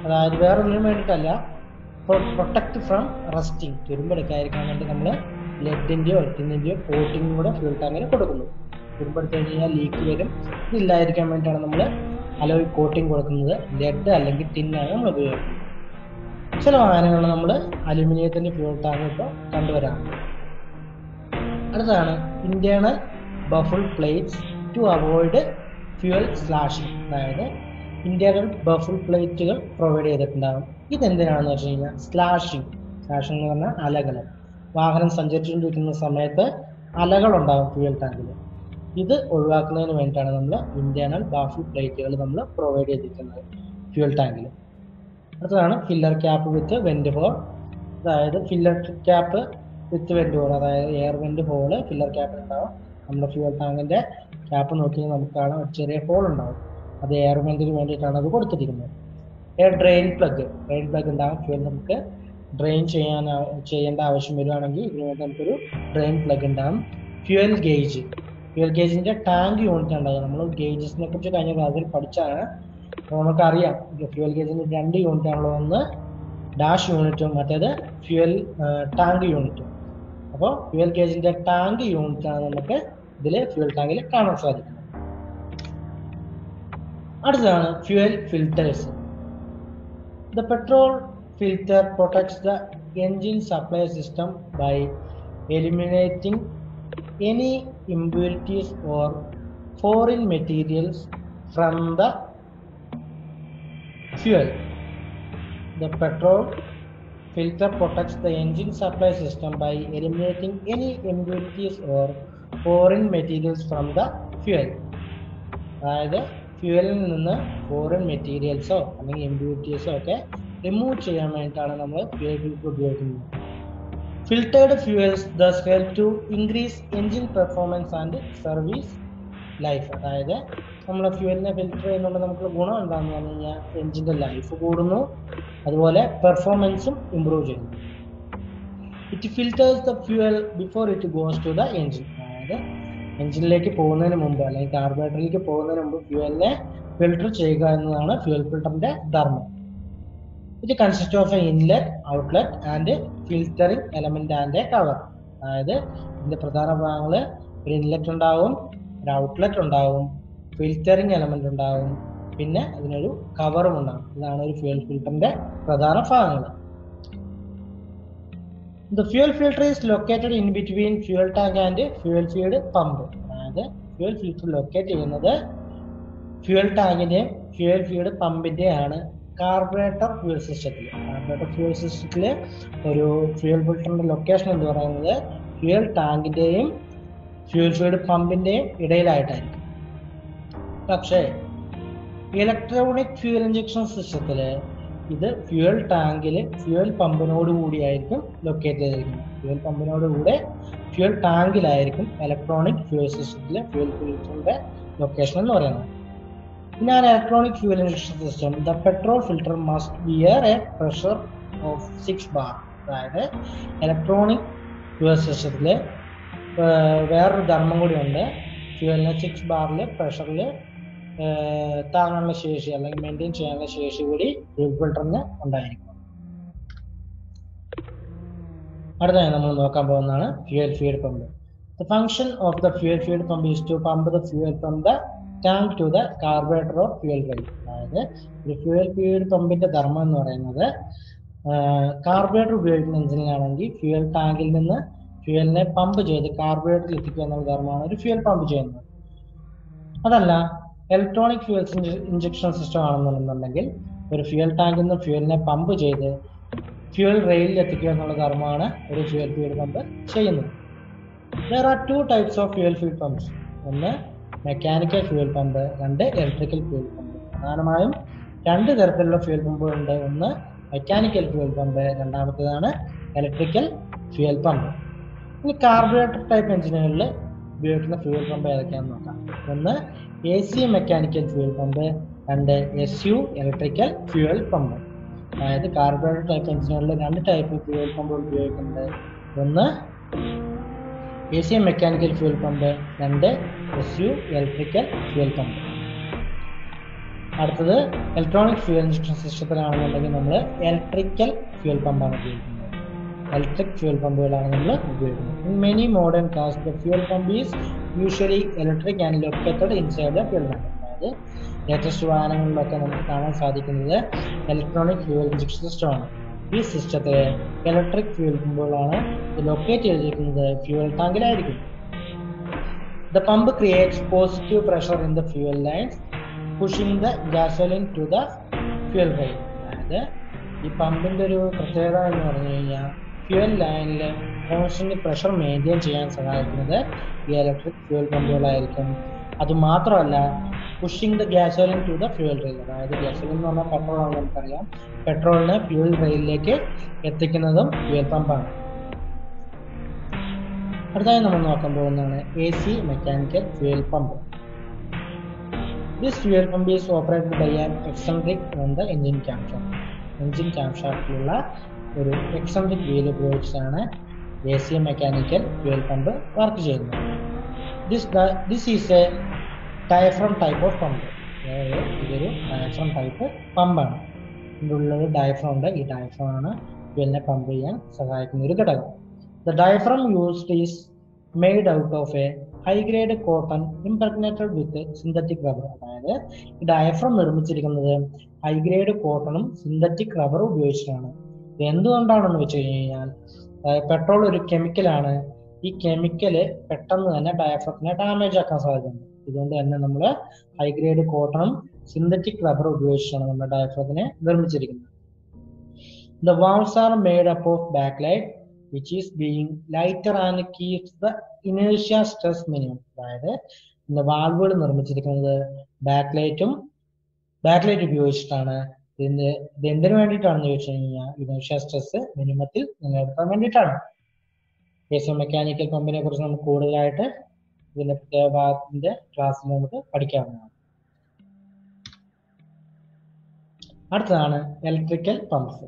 അതായത് വേറെ ഒന്നിനും വേണ്ടിയിട്ടല്ല പ്രൊട്ടക്ട് ഫ്രം റസ്റ്റിംഗ് തുരുമ്പെടുക്കാതിരിക്കാൻ വേണ്ടി നമ്മൾ ലെഡിന്റെയോ ടിന്നിന്റെയോ കോട്ടിംഗ് കൂടെ ഫ്യൂൽ ടാങ്കിന് കൊടുക്കുന്നു. തുരുമ്പെടുത്തു കഴിഞ്ഞാൽ ലീക്ക് വരും. ഇതില്ലാതിരിക്കാൻ വേണ്ടിയിട്ടാണ് നമ്മൾ അലോയ് കോട്ടിംഗ് കൊടുക്കുന്നത് ലെഡ് അല്ലെങ്കിൽ ടിന്നാണ് നമ്മൾ ഉപയോഗിക്കുന്നത്. ചില വാഹനങ്ങളിൽ നമ്മൾ അലുമിനിയത്തിന്റെ ഫ്യൂൾ ടാങ്ക് ഇപ്പോൾ കണ്ടുവരാം. അടുത്താണ് internal baffle plates to avoid fuel sloshing അതായത് ഇന്റേണൽ ബഫിൾ പ്ലേറ്റുകൾ പ്രൊവൈഡ് ചെയ്തിട്ടുണ്ടാകും ഇതെന്തിനാണെന്ന് വെച്ച് കഴിഞ്ഞാൽ സ്ലാഷിംഗ് സ്ലാഷിംഗ് എന്ന് പറഞ്ഞാൽ അലകൾ. വാഹനം സഞ്ചരിച്ചുകൊണ്ടിരിക്കുന്ന സമയത്ത് അലകളുണ്ടാകും ഫ്യൂൽ ടാങ്കിൽ ഇത് ഒഴിവാക്കുന്നതിന് വേണ്ടിയിട്ടാണ് നമ്മൾ ഇന്റേണൽ ബാഫിൾ പ്ലേറ്റുകൾ നമ്മൾ പ്രൊവൈഡ് ചെയ്തിരിക്കുന്നത്. ഫ്യൂൽ ടാങ്കിൽ അടുത്തതാണ് filler cap with vent hole അതായത് filler cap with vent hole അതായത് air vent hole filler cap ഉണ്ടാവും. നമ്മുടെ ഫ്യൂൽ ടാങ്കിന്റെ ക്യാപ്പ് നോക്കി നമുക്ക് കാണാം. ഒരു ചെറിയ ഹോൾ ഉണ്ടാവും. അത് എയർ വെന്റിന് വേണ്ടിയിട്ടാണ് അത് കൊടുത്തിരിക്കുന്നത്. ഡ്രെയിൻ പ്ലഗ് ഡ്രെയിൻ പ്ലഗ് ഉണ്ടാകും ഫ്യൂൽ നമുക്ക് ഡ്രെയിൻ ചെയ്യാൻ ചെയ്യേണ്ട ആവശ്യം വരുവാണെങ്കിൽ ഇതിനുവേണ്ടി നമുക്കൊരു ഡ്രെയിൻ പ്ലഗ് ഉണ്ടാകും ഫ്യൂൽ ഗേജ് ഫ്യൂൽ ഗേജിന്റെ ടാങ്ക് യൂണിറ്റ് ഉണ്ടാകും നമ്മൾ ഗേജസിനെ കുറിച്ച് കഴിഞ്ഞ ക്ലാസ്സിൽ പഠിച്ചാണ്. അപ്പോൾ നമുക്കറിയാം ഫ്യൂൽ ഗേജിന്റെ രണ്ട് യൂണിറ്റ് ആണല്ലോ. ഒന്ന് ഡാഷ് യൂണിറ്റും മറ്റേത് ഫ്യൂൽ ടാങ്ക് യൂണിറ്റും അപ്പോൾ ഫ്യൂൽ ഗേജിന്റെ ടാങ്ക് യൂണിറ്റ് ആണ് നമുക്ക് ഇതിൽ ഫ്യൂൽ ടാങ്കിൽ കാണാൻ സാധിക്കുന്നത്. അടുത്തതാണ് fuel filters the petrol filter protects the engine supply system by eliminating any impurities or foreign materials from the fuel. The petrol filter protects the engine supply system by eliminating any impurities or foreign materials from the fuel. അതായത് ഫ്യൂവലിൽ നിന്ന് foreign മെറ്റീരിയൽസോ അല്ലെങ്കിൽ ഇമ്പ്യൂരിറ്റീസോ ഒക്കെ remove ചെയ്യാൻ വേണ്ടിയിട്ടാണ് നമ്മൾ ഉപയോഗിക്കുന്നത് filtered fuels thus help to increase engine performance and service life. അതായത് നമ്മളെ ഫ്യൂവലിനെ ഫിൽറ്റർ ചെയ്യുന്നതുകൊണ്ട് നമുക്ക് ഗുണം എന്താണെന്ന് പറഞ്ഞു കഴിഞ്ഞാൽ എഞ്ചിന്റെ ലൈഫ് കൂടുന്നു അതുപോലെ പെർഫോമൻസും ഇമ്പ്രൂവ് ചെയ്യുന്നു. It filters the fuel before it goes to the engine അതായത് എഞ്ചിനിലേക്ക് പോകുന്നതിന് മുമ്പ് അല്ലെങ്കിൽ കാർബറേറ്ററിലേക്ക് പോകുന്നതിന് മുമ്പ് ഫ്യൂവലിനെ ഫിൽട്ടർ ചെയ്യുക എന്നതാണ് ഫ്യൂവൽ ഫിൽറ്ററിന്റെ ധർമ്മം. It consist of a inlet outlet and filtering element and a cover അതായത് ഇതിന്റെ പ്രധാന ഭാഗങ്ങൾ ഒരു ഇൻലെറ്റ് ഉണ്ടാവും ഒരു ഔട്ട്ലെറ്റ് ഉണ്ടാവും ഫിൽറ്ററിംഗ് എലമെന്റ് ഉണ്ടാവും പിന്നെ അതിനൊരു കവറും ഉണ്ടാവും. ഇതാണ് ഒരു ഫ്യൂൽ ഫിൽറ്ററിന്റെ പ്രധാന ഭാഗങ്ങൾ. The fuel filter is located in between fuel tank and fuel feed pump അതായത് ഫ്യൂൽ ഫിൽറ്റർ ലൊക്കേറ്റ് ചെയ്യുന്നത് ഫ്യൂൽ ടാങ്കിന്റെയും ഫ്യൂൽ ഫീഡ് പമ്പിന്റെയാണ് കാർബറേറ്റർ ഫ്യൂൽ സിസ്റ്റത്തിൽ കാർബറേറ്റർ ഫ്യൂൽ സിസ്റ്റത്തിൽ ഒരു ഫ്യൂൽ ഫിൽറ്ററിന്റെ ലൊക്കേഷൻ എന്ന് പറയുന്നത് ഫ്യൂൽ ടാങ്കിന്റെയും ഫ്യൂൽ ഫീഡ് പമ്പിന്റെയും ഇടയിലായിട്ടായിരിക്കും. പക്ഷേ ഇലക്ട്രോണിക് ഫ്യൂൽ ഇഞ്ചക്ഷൻ സിസ്റ്റത്തിൽ ഇത് ഫ്യൂൽ ടാങ്കിൽ ഫ്യൂൽ പമ്പിനോട് കൂടിയായിരിക്കും ലൊക്കേറ്റ് ചെയ്തിരിക്കുന്നത്. ഫ്യൂൽ പമ്പിനോട് കൂടെ ഫ്യൂൽ ടാങ്കിലായിരിക്കും ഇലക്ട്രോണിക് ഫ്യൂൽ സിസ്റ്റത്തിലെ ഫ്യൂൽ ഫിൽറ്ററിന്റെ ലൊക്കേഷൻ എന്ന് പറയുന്നത്. In an electronic fuel injection system, the petrol filter must bear a pressure of 6 bar. അതായത് ഇലക്ട്രോണിക് ഫ്യൂൽ സിസ്റ്റത്തിൽ വേറൊരു ധർമ്മം കൂടി ഉണ്ട്. ഫ്യൂവലിന് സിക്സ് ബാറിൽ പ്രഷറിൽ താങ്ങാനുള്ള ശേഷി അല്ലെങ്കിൽ മെയിന്റെയിൻ ചെയ്യാനുള്ള ശേഷി കൂടി ഫ്യൂൽ ഫിൽറ്ററിന് ഉണ്ടായിരിക്കും. അടുത്തതായി നമ്മൾ നോക്കാൻ പോകുന്നതാണ് fuel feed pump the function of the fuel feed pump is to pump the fuel from the tank to the carburettor of fuel pipe അതായത് ഒരു ഫ്യൂൽ ഫീഡ് പമ്പിന്റെ ധർമ്മം എന്ന് പറയുന്നത് കാർബറേറ്റർ ഉപയോഗിക്കുന്ന എഞ്ചിനിലാണെങ്കിൽ ഫ്യൂൽ ടാങ്കിൽ നിന്ന് ഫ്യൂവലിനെ പമ്പ് ചെയ്ത് കാർബറേറ്ററിൽ എത്തിക്കുക എന്നുള്ള ധർമ്മമാണ് ഒരു ഫ്യൂൽ പമ്പ് ചെയ്യുന്നത്. അതല്ല ഇലക്ട്രോണിക് ഫ്യൂൽസ് ഇഞ്ചക്ഷൻ സിസ്റ്റം ആണെന്നുണ്ടെന്നുണ്ടെങ്കിൽ ഒരു ഫ്യൂൽ ടാങ്കിൽ നിന്ന് ഫ്യൂവലിനെ പമ്പ് ചെയ്ത് ഫ്യൂൽ റെയിലിൽ എത്തിക്കുക എന്നുള്ള ധർമ്മമാണ് ഒരു ഫ്യൂൽ ഫ്യൂൽ പമ്പ് ചെയ്യുന്നത്. There are two types of fuel fuel pumps ഒന്ന് മെക്കാനിക്കൽ ഫ്യൂൽ പമ്പ് രണ്ട് ഇലക്ട്രിക്കൽ ഫ്യൂൽ പമ്പ് പ്രധാനമായും രണ്ട് തരത്തിലുള്ള ഫ്യൂൽ പമ്പുകളുണ്ട് ഒന്ന് മെക്കാനിക്കൽ ഫ്യൂൽ പമ്പ് രണ്ടാമത്തേതാണ് ഇലക്ട്രിക്കൽ ഫ്യൂൽ പമ്പ് ഇനി കാർബറേറ്റർ ടൈപ്പ് എഞ്ചിനുകളിൽ ഉപയോഗിക്കുന്ന ഫ്യൂൽ പമ്പ് ഏതൊക്കെയാണെന്ന് നോക്കാം. ഒന്ന് A C mechanical fuel pump രണ്ട് S U electrical fuel pump അതായത് കാർബറേറ്റർ ടൈപ്പ് എഞ്ചിനുകളിൽ രണ്ട് ടൈപ്പ് ഫ്യൂൽ പമ്പുകൾ ഉപയോഗിക്കുന്നുണ്ട്. ഒന്ന് A C mechanical fuel pump രണ്ട് S U electrical fuel pump അടുത്തത് ഇലക്ട്രോണിക് ഫ്യൂൽ ഇഞ്ചക്ഷൻ സിസ്റ്റത്തിലാണെന്നുണ്ടെങ്കിൽ നമ്മൾ ഇലക്ട്രിക്കൽ ഫ്യൂൽ പമ്പാണ് ഉപയോഗിക്കുന്നത്. ഇലക്ട്രിക് ഫ്യൂൽ പമ്പുകളാണ് നമ്മൾ ഉപയോഗിക്കുന്നത്. In many modern cars the fuel pump is usually electric and located inside the fuel pump അതായത് latest വാഹനങ്ങളിലൊക്കെ നമുക്ക് കാണാൻ സാധിക്കുന്നത് ഇലക്ട്രോണിക് ഫ്യൂൽ ഇൻജക്ഷൻ സിസ്റ്റമാണ് ഈ സിസ്റ്റത്തിൽ ഇലക്ട്രിക് ഫ്യൂൽ പമ്പുകളാണ് ലൊക്കേറ്റ് ചെയ്തിരിക്കുന്നത്. Fuel ടാങ്കിലായിരിക്കും the pump creates positive pressure in the fuel lines pushing the gasoline to the fuel rail അതായത് ഈ പമ്പിന്റെ ഒരു പ്രത്യേകത എന്ന് പറഞ്ഞു കഴിഞ്ഞാൽ ഫ്യൂൽ ലൈനിൽ കോൺസ്റ്റന്റ് പ്രഷർ മെയിന്റെയിൻ ചെയ്യാൻ സഹായിക്കുന്നത് ഈ ഇലക്ട്രിക് ഫ്യൂൽ പമ്പുകളായിരിക്കും അത് മാത്രമല്ല pushing the gasoline to the fuel rail അതായത് ഗ്യാസോലിൻ എന്ന് പറഞ്ഞാൽ പെട്രോൾ ആണ് നമുക്കറിയാം. പെട്രോളിനെ ഫ്യൂൽ റെയിലിലേക്ക് എത്തിക്കുന്നതും ഫ്യൂൽ പമ്പാണ് അടുത്തായി നമ്മൾ നോക്കാൻ പോകുന്നതാണ് A C mechanical fuel pump this fuel pump is operated by an eccentric on the engine camshaft engine ക്യാംഷാഫ്റ്റിലുള്ള ഒരു എക്സെൻട്രിക് വീൽ ഉപയോഗിച്ചാണ് A C mechanical fuel pump work ചെയ്യുന്നത്. This this is a diaphragm type of pump അതായത് ഇതൊരു diaphragm type പമ്പാണ് ഇതിന്റെ ഉള്ളിൽ diaphragm ഉണ്ട്. ഈ diaphragm ആണ് ഇതിനെ പമ്പ് ചെയ്യാൻ സഹായിക്കുന്ന ഒരു ഘടകം. The diaphragm used is made out of a high grade cotton impregnated with synthetic rubber അതായത് ഈ ഡയഫ്രം നിർമ്മിച്ചിരിക്കുന്നത് ഹൈ ഗ്രേഡ് കോട്ടണും സിന്തറ്റിക് റബ്ബറും ഉപയോഗിച്ചിട്ടാണ്. ഇത് എന്തുകൊണ്ടാണെന്ന് വെച്ച് കഴിഞ്ഞാൽ പെട്രോൾ ഒരു കെമിക്കലാണ് ഈ കെമിക്കൽ പെട്ടെന്ന് തന്നെ ഡയഫ്രത്തിനെ ഡാമേജ് ആക്കാൻ സാധ്യതയുണ്ട്. ഇതുകൊണ്ട് തന്നെ നമ്മൾ ഹൈ ഗ്രേഡ് കോട്ടണും സിന്തറ്റിക് റബ്ബർ ഉപയോഗിച്ചാണ് നമ്മുടെ ഡയഫ്രത്തിനെ നിർമ്മിച്ചിരിക്കുന്നത്. The valves are made up of bakelite which is being lighter and keeps the ഇനേഷ്യ stress minimum അതായത് ഇന്ന് വാൾവുകൾ നിർമ്മിച്ചിരിക്കുന്നത് ബാക്ക് ലൈറ്റും ബാക്ക് ലൈറ്റ് ഉപയോഗിച്ചിട്ടാണ്. ഇതിന്റെ ഇത് എന്തിനു വേണ്ടിയിട്ടാണെന്ന് ചോദിച്ചു കഴിഞ്ഞാൽ ഇനേഷ്യ സ്ട്രെസ് മിനിമത്തിൽ നിലനിർത്താൻ വേണ്ടിയിട്ടാണ്. എ സി മെക്കാനിക്കൽ പമ്പിനെ കുറിച്ച് നമുക്ക് കൂടുതലായിട്ട് ഇതിന്റെ പ്രത്യേക ഭാഗത്തിന്റെ ക്ലാസ്സിൽ നമുക്ക് പഠിക്കാവുന്നതാണ്. അടുത്തതാണ് electrical pumps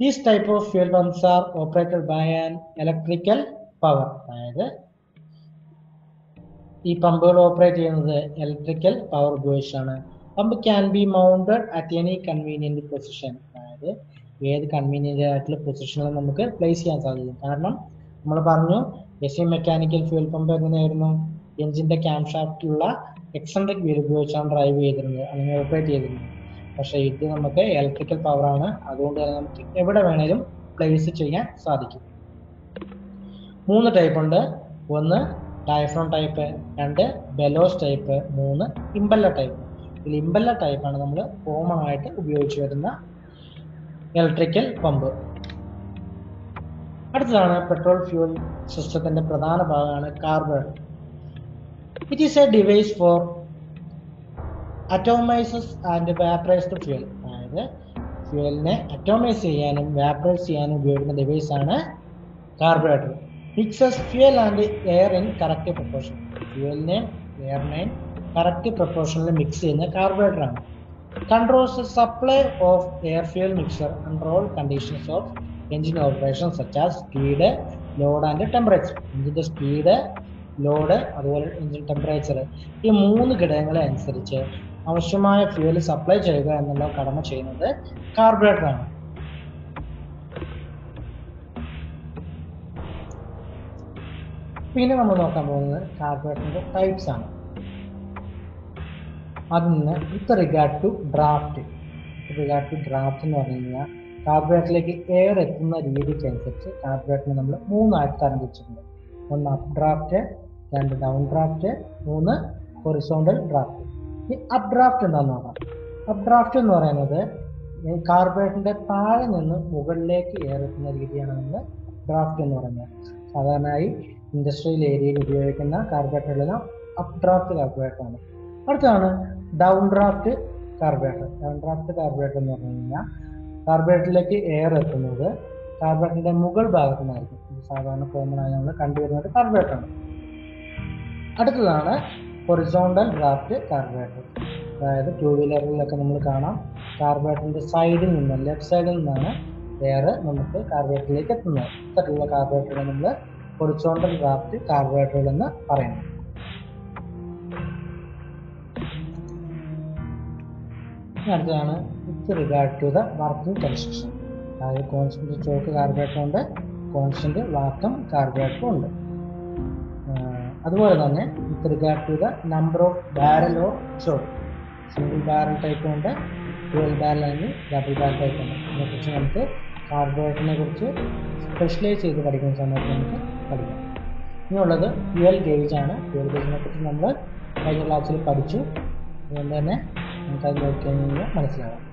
these type of fuel pumps are operated by an electrical power അതായത് ഈ പമ്പുകൾ ഓപ്പറേറ്റ് ചെയ്യുന്നത് ഇലക്ട്രിക്കൽ പവർ ഉപയോഗിച്ചാണ്. Pump can be mounted at any convenient position അതായത് ഏത് കൺവീനിയന്റ് ആയിട്ടുള്ള പൊസിഷനിൽ നമുക്ക് പ്ലേസ് ചെയ്യാൻ സാധിക്കും. കാരണം നമ്മൾ പറഞ്ഞു എസ് മെക്കാനിക്കൽ ഫ്യൂൽ പമ്പ് എങ്ങനെയായിരുന്നു? എഞ്ചിന്റെ ക്യാം ഷാഫ്റ്റിലുള്ള എക്സെൻട്രിക് വീൽ ഉപയോഗിച്ചാണ് ഡ്രൈവ് ചെയ്തിരുന്നത്. അല്ലെങ്കിൽ ഓപ്പറേറ്റ് ചെയ്തിരുന്നത്. പക്ഷേ ഇത് നമുക്ക് ഇലക്ട്രിക്കൽ പവർ ആണ്. അതുകൊണ്ട് തന്നെ നമുക്ക് എവിടെ വേണേലും പ്ലേസ് ചെയ്യാൻ സാധിക്കും. മൂന്ന് ടൈപ്പ് ഉണ്ട്. ഒന്ന് ഡയഫ്രോൺ ടൈപ്പ് രണ്ട് ബെലോസ് ടൈപ്പ് മൂന്ന് ഇമ്പല്ല ടൈപ്പ് ഇതിൽ ഇമ്പല്ല ടൈപ്പാണ് നമ്മൾ കോമൺ ആയിട്ട് ഉപയോഗിച്ച് വരുന്ന ഇലക്ട്രിക്കൽ പമ്പ് അടുത്തതാണ് പെട്രോൾ ഫ്യൂൽ സിസ്റ്റത്തിന്റെ പ്രധാന ഭാഗമാണ് carburettor it is a device for atomises and vaporised fuel അതായത് ഫ്യൂലിനെ അറ്റോമൈസ് ചെയ്യാനും വാപ്പറൈസ് ചെയ്യാനും ഉപയോഗിക്കുന്ന ഡിവൈസ് ആണ് carburettor mixes fuel and air in correct proportion ഫ്യൂലിനെയും എയറിനെയും കറക്റ്റ് പ്രൊപ്പോർഷനിൽ മിക്സ് ചെയ്യുന്ന കാർബറേറ്റർ ആണ്. Controls supply of air fuel mixer control conditions of engine operation such as speed load and temperature Engine speed load അതുപോലെ engine temperature ഈ മൂന്ന് ഘടകങ്ങളെ അനുസരിച്ച് ആവശ്യമായ ഫ്യൂൽ സപ്ലൈ ചെയ്യുക എന്നുള്ള കടമ ചെയ്യുന്നത് കാർബറേറ്റർ ആണ്. പിന്നെ നമ്മൾ നോക്കാൻ പോകുന്നത് കാർബറേറ്ററിന്റെ ടൈപ്സ് ആണ്. അതിന് with regard to draught regard to draught എന്ന് പറഞ്ഞു കഴിഞ്ഞാൽ കാർബറേറ്ററിലേക്ക് എയർ എത്തുന്ന രീതിക്ക് അനുസരിച്ച് കാർബറേറ്ററിനെ നമ്മൾ മൂന്നായിട്ട് തരംതിരിച്ചിട്ടുണ്ട് ഒന്ന് അപ്പ് ഡ്രാഫ്റ്റ് രണ്ട് ഡൗൺ ഡ്രാഫ്റ്റ് മൂന്ന് ഹൊറിസോണ്ടൽ ഡ്രാഫ്റ്റ് ഈ അപ്പ് ഡ്രാഫ്റ്റ് എന്താണെന്ന് നോക്കാം. അപ്പ് ഡ്രാഫ്റ്റ് എന്ന് പറയുന്നത് കാർബറേറ്ററിന്റെ താഴെ നിന്ന് മുകളിലേക്ക് എയർ എത്തുന്ന രീതിയാണ് നമ്മൾ ഡ്രാഫ്റ്റ് എന്ന് പറയുന്നത്. സാധാരണയായി ഇൻഡസ്ട്രിയൽ ഏരിയയിൽ ഉപയോഗിക്കുന്ന കാർബോഹൈഡ്രേറ്റുകളെല്ലാം അപ്പ് ഡ്രാഫ്റ്റ് കാർബറേറ്റർ ആണ്. അടുത്താണ് down draught carburettor down draught carburettor എന്ന് പറഞ്ഞു കഴിഞ്ഞാൽ കാർബറേറ്ററിലേക്ക് എയർ എത്തുന്നത് കാർബറേറ്ററിന്റെ മുകൾ ഭാഗത്തു നിന്നായിരിക്കും സാധാരണ കോമൺ ആയി നമ്മൾ കണ്ടുവരുന്നത് കാർബറേറ്റർ ആണ്. അടുത്തതാണ് ഹൊറിസോണ്ടൽ ഡ്രാഫ്റ്റ് കാർബറേറ്റർ അതായത് ടൂ വീലറിലൊക്കെ നമ്മൾ കാണാം. കാർബറേറ്ററിന്റെ സൈഡിൽ നിന്ന് ലെഫ്റ്റ് സൈഡിൽ നിന്നാണ് എയർ നമുക്ക് കാർബറേറ്ററിലേക്ക് എത്തുന്നത്. ഇത്തരത്തിലുള്ള കാർബറേറ്ററിനെ നമ്മൾ ഹൊറിസോണ്ടൽ ഡ്രാഫ്റ്റ് കാർബറേറ്ററുകൾ എന്ന് പറയുന്നു. അടുത്തതാണ് with regard to the working construction അതായത് കോൺസ്റ്റന്റ് ചോക്ക് കാർബേറ്റർ ഉണ്ട് കോൺസ്റ്റന്റ് വാക്കം കാർബേറ്റർ ഉണ്ട്. അതുപോലെ തന്നെ with regard to the number of barrel of choke single barrel type ഉണ്ട് ഡുവൽ ബാരൽ അല്ലെങ്കിൽ ഡബിൾ ബാരൽ ടൈപ്പ് ഉണ്ട്. അതിനെക്കുറിച്ച് നമുക്ക് കാർബറേറ്ററിനെ കുറിച്ച് സ്പെഷ്യലൈസ് ചെയ്ത് പഠിക്കുന്ന സമയത്ത് നമുക്ക് പഠിക്കാം. ഇനിയുള്ളത് ഫ്യുവൽ ഗേജ് ആണ്. ഫ്യുവൽ ഗേജിനെ കുറിച്ച് നമ്മൾ കഴിഞ്ഞ ക്ലാസ്സിൽ പഠിച്ചു. അതുകൊണ്ട് തന്നെ നമുക്കത് നോക്കി കഴിഞ്ഞാൽ മനസ്സിലാവും.